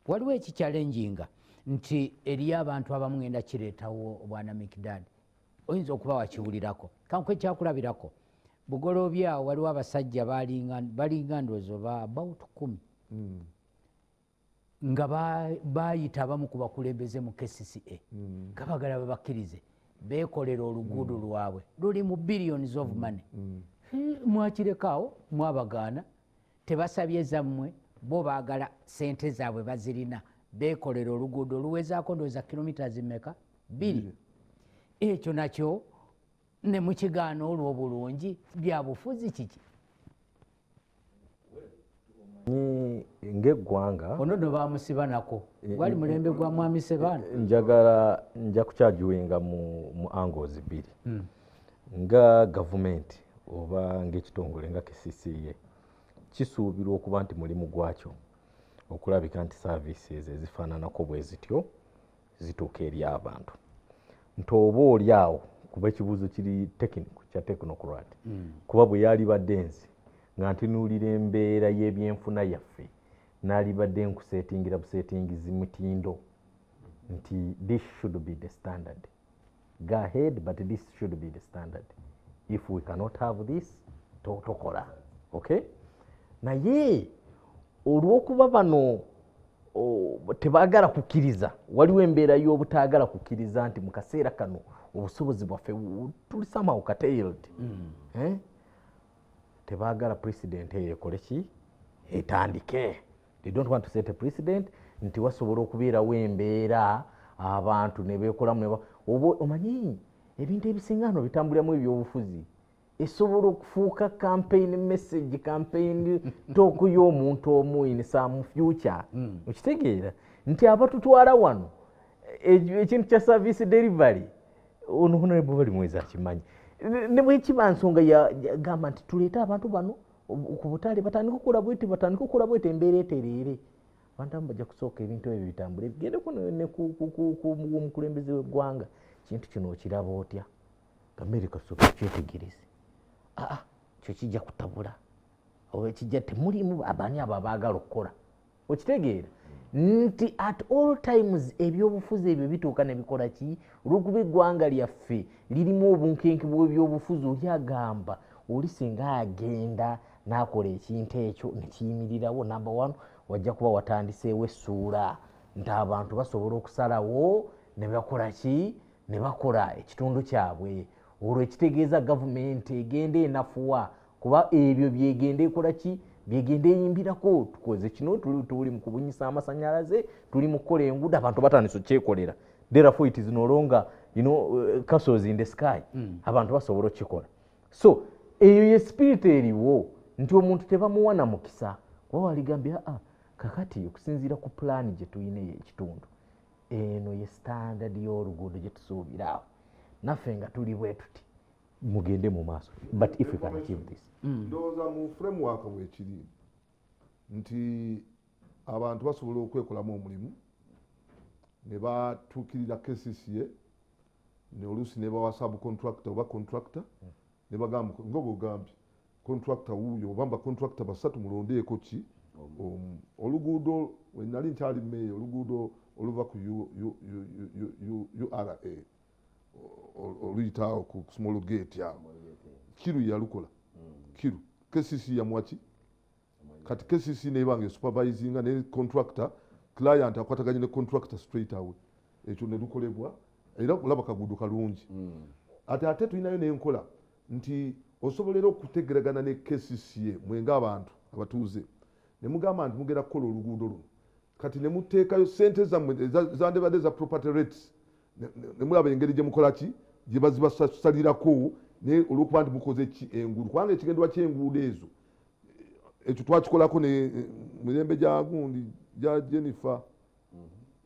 waliwo ekikyalenjinga nti eri abantu abamu ngenda kireetawo bwana mikdad. Oyinza okuba wakiwulirako? Kankwe ekyakulabirako bugolobyawo waliwo abasajja balinga balinga ndowooza oba about kumi nga ba- bayita abamu ku bakulembeze mu kcca nga bagala babakkirize beekolera oluguudo lwabwe. Luli mu billions of money. Eh, mwakirekaawo mwabagaana tebasabye zammwe bo baagala sente zaabwe bazirina. Beekolera oluguudo oluwezaako ndowooza kilomita zimeka? Bbiri ekyo nakyo ne mukigaana olwo obulungi byabufuzi kiki Ng'eggwanga. Ono no bamusiba nako. Gwali mulembe gwa mwami sebaana njagala nja kukyagiwenga mu, mu angles bbiri. Nga gavumenti oba ng'ekitongole nga kcca kisuubirwa okuba nti mulimu gwakyo okulabika nti services ezifaananako bwe zityo zituuka eri abantu. Nti oba oli awo kuba ekibuuzo kiri tekinico kya technocrat kuba bwe yalibadde nzi nga ntunuulira embeera y'ebyenfuna yaffe naalibadde nkuseetingira buseetingizi mutindo nti this should be the standard. Go ahead but this should be the standard. If we cannot have this to- tokola okay? Naye olw'okuba bano tebaagala kukkiriza waliwo embeera y'obutaagala kukkiriza nti mu kaseera kano obusobozi bwaffe tuli somehow curtailed. Eh? Tebaagala president eyo ekole ki? Etandike. They don't want to set a president nti wasobola okubeerawo embeera abantu ne beekolamu ne ba- oba omanyi ebintu ebisinga no bitambuliramu ebyobufuzi? Esobola okufuuka campaign message campaign tooko y'omuntu omu in some future? Okitegeera nti abatutwala wano e- ekintu kya service delivery ono honorable bali mwezi akimanyi Ne- bwekiba nsonga ya- yagamba nti tuleete abantu bano ku butale batandika okukola bweti batandika okukola bweti embeera etereere. Abantu abamu bajja kusooka ebintu ebyo bitambule. Bigendeko ne- ne ku- ku- ku- ku omukulembeze w'eggwanga. Kintu kino okiraba otya? Amerika sooka kyetegereze aa kyo kijja kutabula. Kijja temulimu abaani abo abaagala okukola? Okitegeera nti at all times ebyobufuzi ebyo bituuka ne bikola ki? Olwokuba eggwanga lyaffe lirimu obunkenke bw'ebyobufuzi oli agamba oli singa agenda n'akola ekintu ekyo nekiyimirirawo number one wajja kuba watandiseewo essuula. Nti abantu basobola okusalawo ne bakola ki? Ne bakola ekitundu kyabwe. Olwo ekitegeeza gavumenti egenda enafuwa kuba ebyo byegenda ekola ki byegenda eyimbirako tukoze kino tuli mu kubunyisa amasanyalaze tuli mu kukola enguudo abantu batandise okyekolera. Therefore it is no longer you know, uh, castles in the sky. Abantu basobola okukikola. So eyo ye spirit eriwo nti omuntu tebamuwa na mukisa kuba waligambye aa kakati okusinziira ku pulaani gye tulina ekitundu eno ye standard y'oluguudo gye tusuubiraawo naffe nga tuli bwe tuti mugende mu maaso but if we can achieve this ndowooza mu framework bwekiri nti abantu basobola okwekolamu omulimu ne batuukirira kcca ne oluusi ne bawa subcontractor oba contractor ne bagamba nga bwogambye contractor wuuyo oba mba contractor basatu mulondeeko ki omu oluguudo wenali nkyali meeya oluguudo oluva ku ura oluyitaawo ku small gate awo. Kiru yalukola. Kiru. Kcc yamwaki kati kcc nebanga esupervisinga ne contractor client akwataganye ne contractor straight away. Ekyo ne lukolebwa era olaba kaguudo kalungi. Ate ate tulinayo nenkola nti osobolera okutegeragana ne kcca mwenga abantu abatuuze. Ne mugamba nti mugenda kukola oluguudo luno. Kati ne muteekayo sente zammwe zandibadde za property rates ne- ne- ne mulaba engeri gye mukola ki? Gye bazibasalirako naye olwokuba nti mukoze enguudo. Kubanga ekigendwa ky'enguudo ezo. Ekyo twakikolako mirembe gya gundi gya jennifer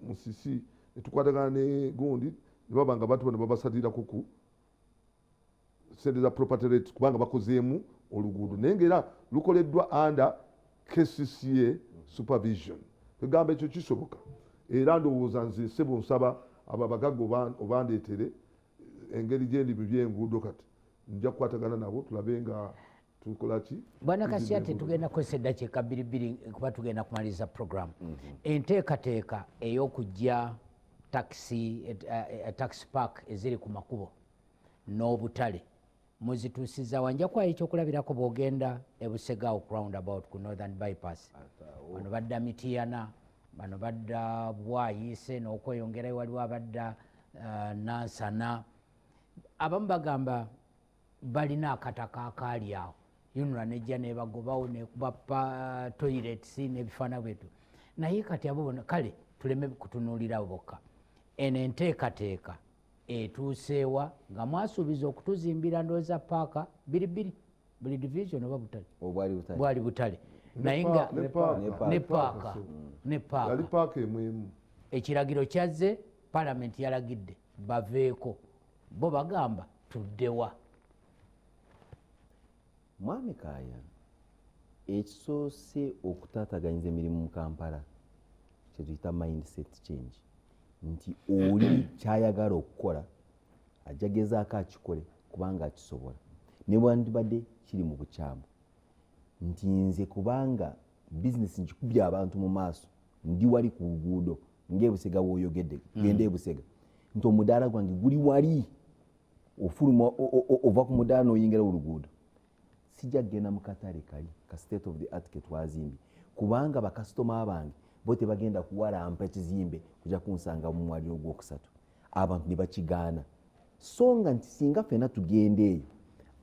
musisi. Netukwatagana ne gundi nebaba nga abantu bano babasalirako ku sente za property rate kubanga bakozeemu oluguudo. Naye ngaera lukoleddwa under kcca supervision. Kwegamba ekyo kisoboka. Era ndowooza nze sebo nsaba abo abagagga oba- obandeetere engeri gyendi bibyenguudo kati. Nja kukwatagana nabo tulabe nga tukola ki? Bwana kasiyate enguudo. tugenda kukozesa eddakiika bbiribiri kuba tugenda kumaliriza programu enteekateeka ey'okujja taxi eh, eh, taxi park eziri ku makubo n'obutale muzituusiza wanja kwayo ekyokulabirako bwogenda ebusega awo ku northern bypass. Bano badda mitiyana bano badda bwayise n'okweyongerayo waliwo abadda ah, nansana. Abamu bagamba balina akataka akaali awo. Yunula nejja nebagobawo nekubapa toilets nebifaana bwetu. Naye kati abo bona kale tuleme kutunulirawo bokka. Eno enteekateeka etuuseewa nga mwasuubiza okutuzimbira ndowooza paaka biribiri buli division oba butale. Bwali butale naye nga? Ne paaka. ne paaka ne paaka paaka emu emu ekiragiro kyazze palamenti yalagidde baveeko. Bo bagamba tuddewa mwami kaaya ekisoose okutaataganyiza emirimu mu kampala kyetuyita mindset change nti oli kyayagala okukola ajja gezaako akikole kubanga akisobola. Ne bwandibadde kiri mu bukyamu nti nze kubanga bizinesi nkikubye abantu mu maaso ndi wali ku luguudo ngaebusega bwoyogedde genda ebusega nti omudaala gwange guli wali ofuluma ova ku mudaala n'oyingira oluguudo. Sijja kgenda mu katale kali ka state of the art ke twazimbye. Kubanga bakasitoma bange bo tebagenda kuwalampa ekizimbe kujja kunsanga mu mwaliro gwokusatu abantu ne bakigaana. So nga nti singa ffena tugenda eyo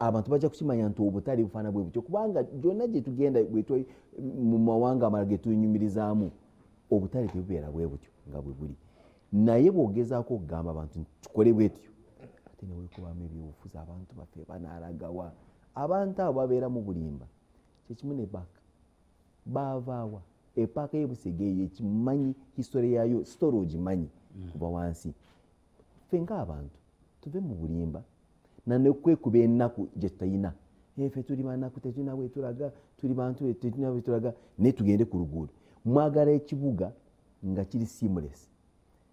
abantu bajja kukimanya nti obutale bufaana bwe butyo kubanga gyonna gye tugenda mu mawanga amalala ge twenyumirizaamu obutale tebubeera bwe butyo nga bwe buli. Naye bw'ogezaako okugamba abantu tukole bwetyo ate newekubamu ebyobufuzi abantu baffe banaaragawa abantu abo babeera mu bulimba kyekimu ne baaka baavaawa epaaka y'ebusega eyo ekimanyi histori yayo sitori ogimanyi kuva wansi. Ffe ngaabantu tuve mu bulimba nanekwekuba ennaku gye tutayina ffe tuli banaku tetulina bwetulaga tuli bantu tetulina bwetulaga naye tugende ku luguudo. Mwagala ekibuga nga kiri seamless.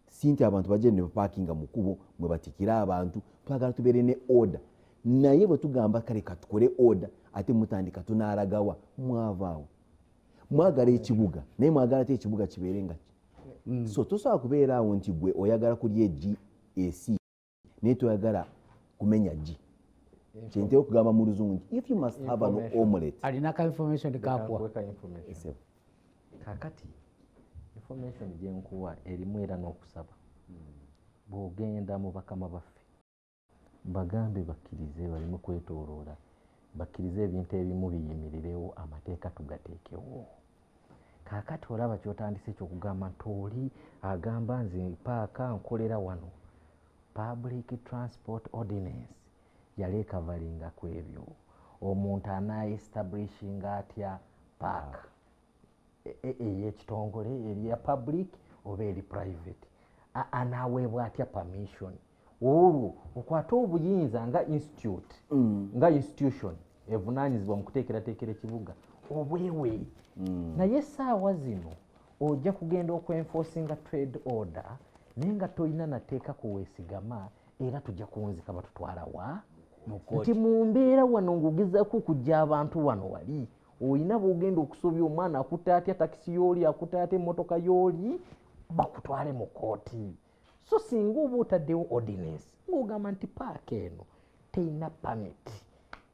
Si nti abantu bajja ne bapaakinga mu kkubo mwe batikira abantu twagala tubeere ne order. Naye bwe tugamba kale katukole order ate mutandika tunaaragawa mwavaawo. Mwagala ekibuga naye mwagala te ekibuga kibeere nga ki? So tosobola kubeera awo nti gwe oyagala kulya egac naye toyagala kumenya g kyentera okugamba mu luzungu if you must have an Information. Omelette. Alina ka information. Esebo. kakati information gyenkuwa erimu era n'okusaba. Bw'ogenda mu bakama baffe bagambe bakkirize balimu kwetooloola. Bakkirize ebintu ebimu biyimirirewo amateeka tugateekewo. Kaakati olaba kyotandise kyokugamba nti oli agamba nze paaka nkolera wano public transport ordinance yali ekavalinga ku ebyo. Omuntu anaestablishinga atya? Paaka e- e- ey'ekitongole erya public oba eri private? Anaaweebwa atya permission? Olwo okwate obuyinza nga institute nga institution evunaanyizibwa mu kuteekerateekera ekibuga obwewe. Naye essaawa zino ojja kugenda okwenforcinga trade order naye nga tolina nateeka kuweesigama era tujja kuwunzika batutwala wa? Nti mu mbeera wano ng'ogezaako okujja abantu wano wali olina bwogenda okusobya omwana akutta atya takisi y'oli akutta atya emmotoka y'oli bakutwale mu kooti so singa oba otaddewo ordinance ng'ogamba nti paaka eno teyina pamit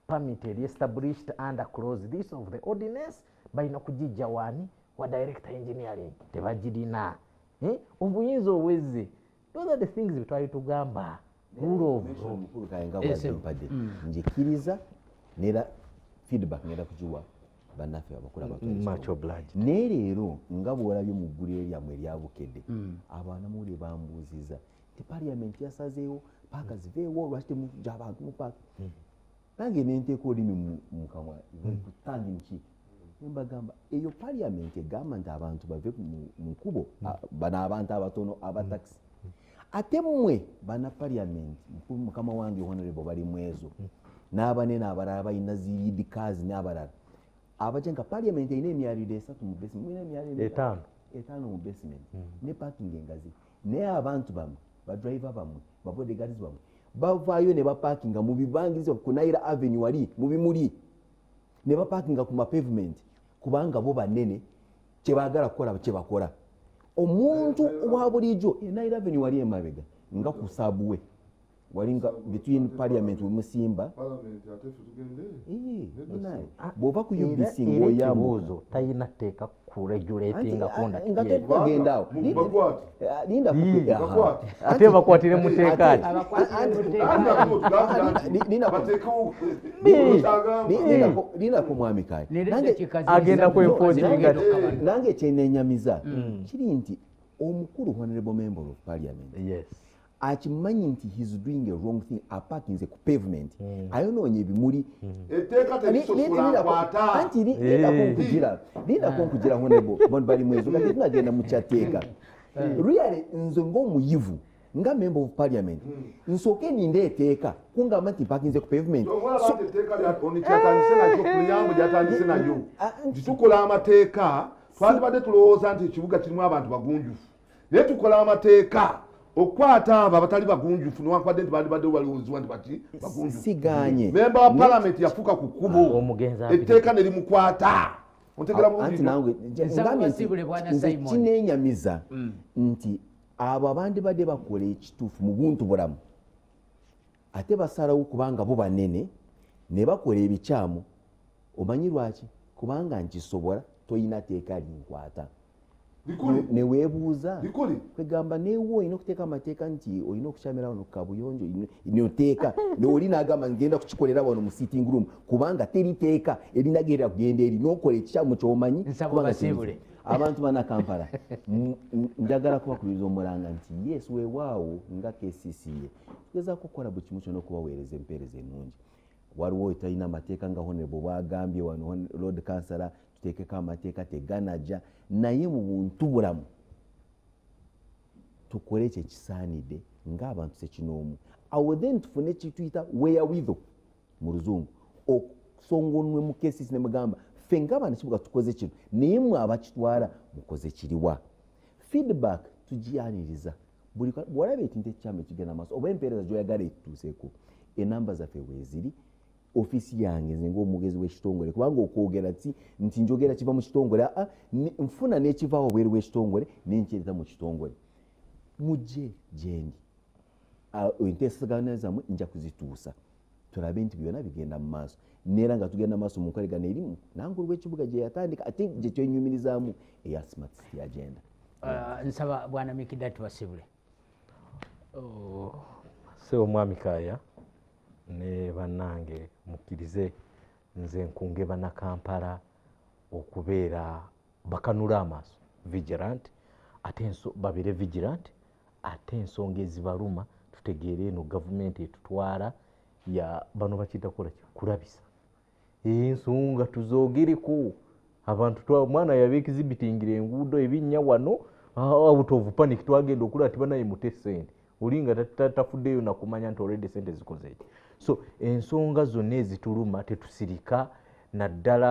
pamit eri established under clause this of the ordinance balina kugijja waani wa director engineering tebagirina? Obuyinza obwezze. Those are the things betwali tugamba omukulu kayenga Yes, bwadde sir. mpadde njikiriza nera feedback ngenda kugiwa bannaffe much obliged. Naye leero nga bwolabye mu gguliro lyammwe eryabukedde abanamuwulire bambuuziza ti paliamenti yasazeewo paaka ziveewo lwaki temuja abantu mu paaka? Nange nenteeka olimi mu- mu kamwa nembagamba eyo paliamenti egamba nti abantu bave mu- nkubo bano abantu abatono abatakisi ate mmwe bana paliamenti mukama wange honorable bali mu ezo n'abanene abalala balina ziyidikazi n'abalala. Abaje nga paliamenti erina emyaliro esatu mu? Etaano. mu basement. Ne parking engazi. Naye abantu bamwe badriver bamwe babodegads bamwe bavaayo ne bapakinga mu bibangirizo ku naira avenue wali mu bimuli. Ne bapakinga ku mapavement kubanga bo banene kyebaagala kukola kyebakola. Omuntu wa bulijjo naira avenue wali emabega nga ku sabuwe wali nga between parliament wemusimba bw'oba ku UBC ekibuuzo talina teeka kuregulatinga Anti- nga conduct togenda awo. Mu- bakwate. Linda Ii. kuku- aha. Bakwate. ate bakwatire mu teeka ati linako mwami kaye Agenda kwenforcinga ati nange kyenenyamiza kiri nti omukulu honorable member of parliament. Yes akimanyi nti heis doing a wrong thing aparkinze ku pavement. Ayonoonya ebimuli anti lindako nkugira honorable bano bali mwezo kati tunagenda mukyateeka really nze ng'omuyivu nga member of parliament. Nsooke ninda eteeka kungamba nti mpakinze ku pavement. Gyatandise nayo Ah, nti tukola amateeka twandibadde tulowooza nti ekibuga kirimu abantu bagunjufu. Naye tukola amateeka okukwata abo abatali bagunjufu newankubadde nti bandibadde baliwuzibwa nti bati bagunjufu. siganye. Memba wa palamenti yafuuka ku kkubo. Abiri. etteeka ne limukwata. Ontegera anti Bwana nze kinenyamiza nti abo abandibadde bakola ekituufu mu buntu bulamu. Ate basalawo kubanga bo banene ne bakola ebikyamu. Omanyi lwaki? Kubanga nkisobola toyina teeka linkwata neweebuuza. Likuli? Kwegamba neewe olina okuteeka amateeka nti olina okukyamira wano kukabuyonjo noteeka oli nagamba ngenda kukikolera wano mu sitting room kubanga teriteeka erinagerera kugenda eri nokola ekikyamu kyomanyi abantu banakampala m- m- njagala kubakubiriza omulanga nti yes weewaawo nga kcca tugezaako okukola buli kimu kyona okubaweereza empeereza ennungi. Waliwo talina amateeka nga honorable bwagambye wano lord kansala tuteekeko amateeka teganajja naye mu buntu bulamu. Tukole ekyo ekisaanidde ng'abantu sekinoomu awo then tufune kituyita wherewitho mu luzungu. Okusonga onwe mu cases ne mugamba ffe ng'abaana kibuga tukoze kino naye mwe abakitwala mukoze kiriwa. Feedback tugiyaniriza buli bw'olaba ekintu ekikyama ekigenda maaso oba empeereza gyoyagala ekituuseeko enamba zaffe weeziri ofiisi yange nze ngaomugezi w'ekitongole. Kubanga okwogera ti nti njogera kiva mu kitongole. Aa ne- nfuna n'ekivaawo bweru bw'ekitongole nenkyereza mu kitongole. Mujje gyendi Ah, enteesagana zammwe nja kuzituusa. Tulabe nti byonna bigenda mu maaso. Neera nga tugenda maaso mu nkolegana erimu nangulu w'ekibuga gye yatandika ate gye twenyumirizaamu eya smart city agenda. Ah, nsaba bwana mikida tubasibule se omwami kaaya ne bannange mukkirize nze nkunge bannakampala okubeera bakanula amaaso vigilant ate babeere vigilant ate ensonga ezibaluma tutegeere eno gavumenti etutwala ya bano ki? Kulabisa. Ensonga tuzoogereko abantu omwana yabe ekizibitingira enguudo ebinnya wano out of panic twagenda okulaba ti banaye mute sente oli nga ta- ta- tafuddeyo nakumanya nti olredde sente zikoze eki so ensonga zonna ezituluma tetusirika naddala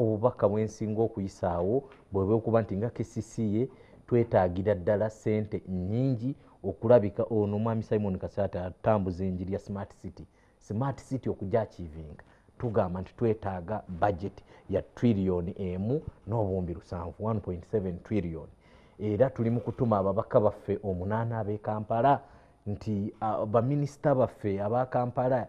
obubaka bwensinga okuyisaawo bweba okuba nti nga kcca twetaagira ddala sente nyingi okulabika ono mwami simon kasata atambuza enjiri ya smart city. Smart city okujakivinga tugamba nti twetaaga budget ya triliyoni emu n'obuwumbi lusanvu 1.7 triliyoni era tuli mu kutuma ababaka baffe omunaana ab'e kampala nti ah, baminisita baffe aba kampala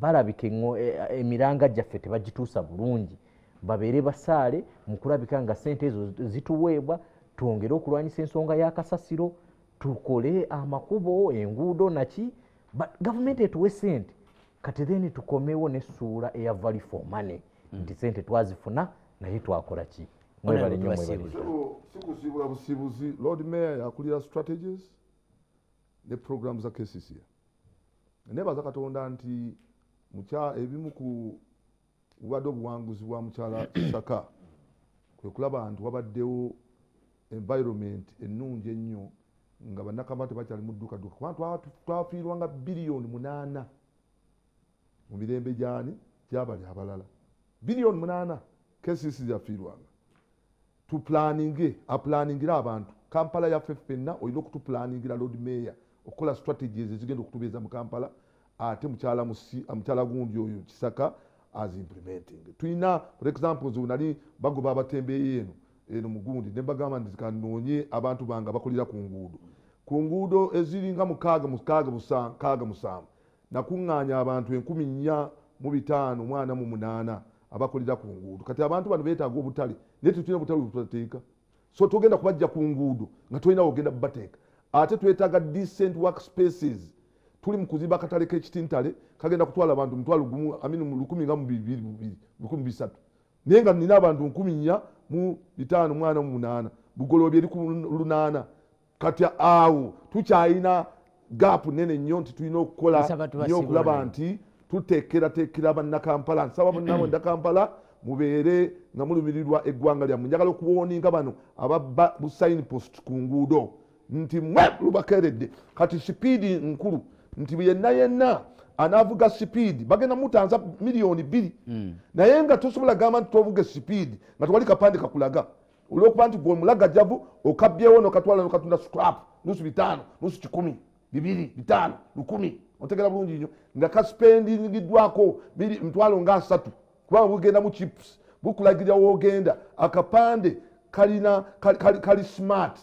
balabika eŋŋo- e- emiranga gyaffe tebagituusa bulungi. Babeere basaale mu kulabika nga sente ezo zituweebwa twongere okulwanyisa ensonga y'akasasiro tukole amakubo enguudo naki gavumenti etuwe sente kati then tukomewo n'essuula eya valley for money. Nti sente twazifuna naye twakola ki? Mwebale nnyo mwebale sikusibula busibuzi. Lord mayor yakulira strategies ne program za kcca nebaza katonda nti ebimu ku bubadde obuwanguzi bwa mukyala saka kwe kulaba nti wabaddewo environment ennungi ennyo nga bannakamba tebakyali mu dduukadduuka kubanga twa- twafiirwanga biliyoni munaana mu mirembe gyani gyabali abalala. Biliyoni munaana kcc yafiirwanga tuplaninge aplaningira abantu. Kampala yaffe ffenna olina okutuplaningira lord mayor okukola strategies ezigenda okutubeeza mu kampala ate mukyala gundi oyo kisaka as implementing. Tulina for examples nali bagoba abatembeeyi eno eno mugundi ne bagamba nti kanoonye abantu bange abakolera ku nguudo. Ku nguudo eziringa mukaaga musanvu nakuŋŋaanya abantu enkumi nnya mu bitaano mwana mu munaana abakolera ku nguudo. Kati abantu bano beetaaga obutale naye tetulina obutale bwetubateeka so togenda kubajja ku nguudo nga tolina wogenda bubateeka ate twetaaga decent work spaces tuli mu kuzimba akatale k'ekitintale kagenda kutwala abantu mutwalo gumu amini mu lukumi nga lukumi bisatu. Naye nga nina abantu nkumi nnya mu bitaano mwana mu munaana. Bugoloobi eri ku lunaana. Kati awo tukyalina gaapu nene nnyo nti tulina okukola tubasiibula okulaba nti tuteekerateekera bannakampala. Nsaba bonna bannakampala mubeere nga mulumirirwa eggwanga lyammwe. Njagala okuwooninga bano ababba bu signpost ku nguudo nti mwe lubakeredde kati sipiidi nkulu nti yenna yenna anaavuga sipiidi bagenda mutanza miliyoni bbiri. Naye nga tosobola gamba nti tovuga sipiidi nga tewali kapande kakulaga. Olwokuba nti gwe omulagajavu okabbyewo nokatwala nokatunda scrap nusu bitaano nusu kikumi bibiri bitaano lukumi. Otegera bulungi nnyo. Nga kasipendingiddwako biri mtwalo nga asatu. Kubanga bugenda mu chips bukulagirira woogenda akapande kalina kali, kali, kali smart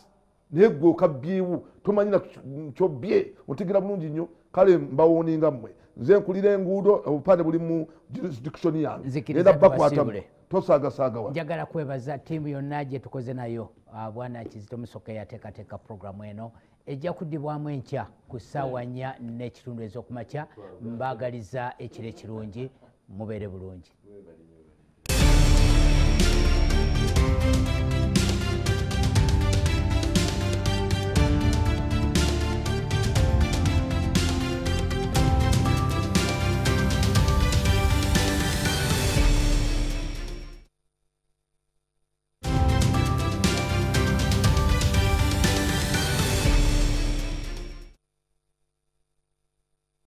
naye gwe okabbyewo tomanyina kyobbye otegera bulungi nnyo. Kale mbawooninga mmwe nze nkulira enguudo obupande buli mu jurisdiction yange. Ngenda bakwata tubasiibule. tosaagasaaga wa? Njagala kwebaza ttiimu yonna gye tukoze nayo ah, bwana kizito musoka eyateekateeka puroguramu eno. Ejja kuddibwamu enkya ku ssaawa nnya n'ekitundu ez'okumakya mbaagaliza ekiro ekirungi mubeere bulungi.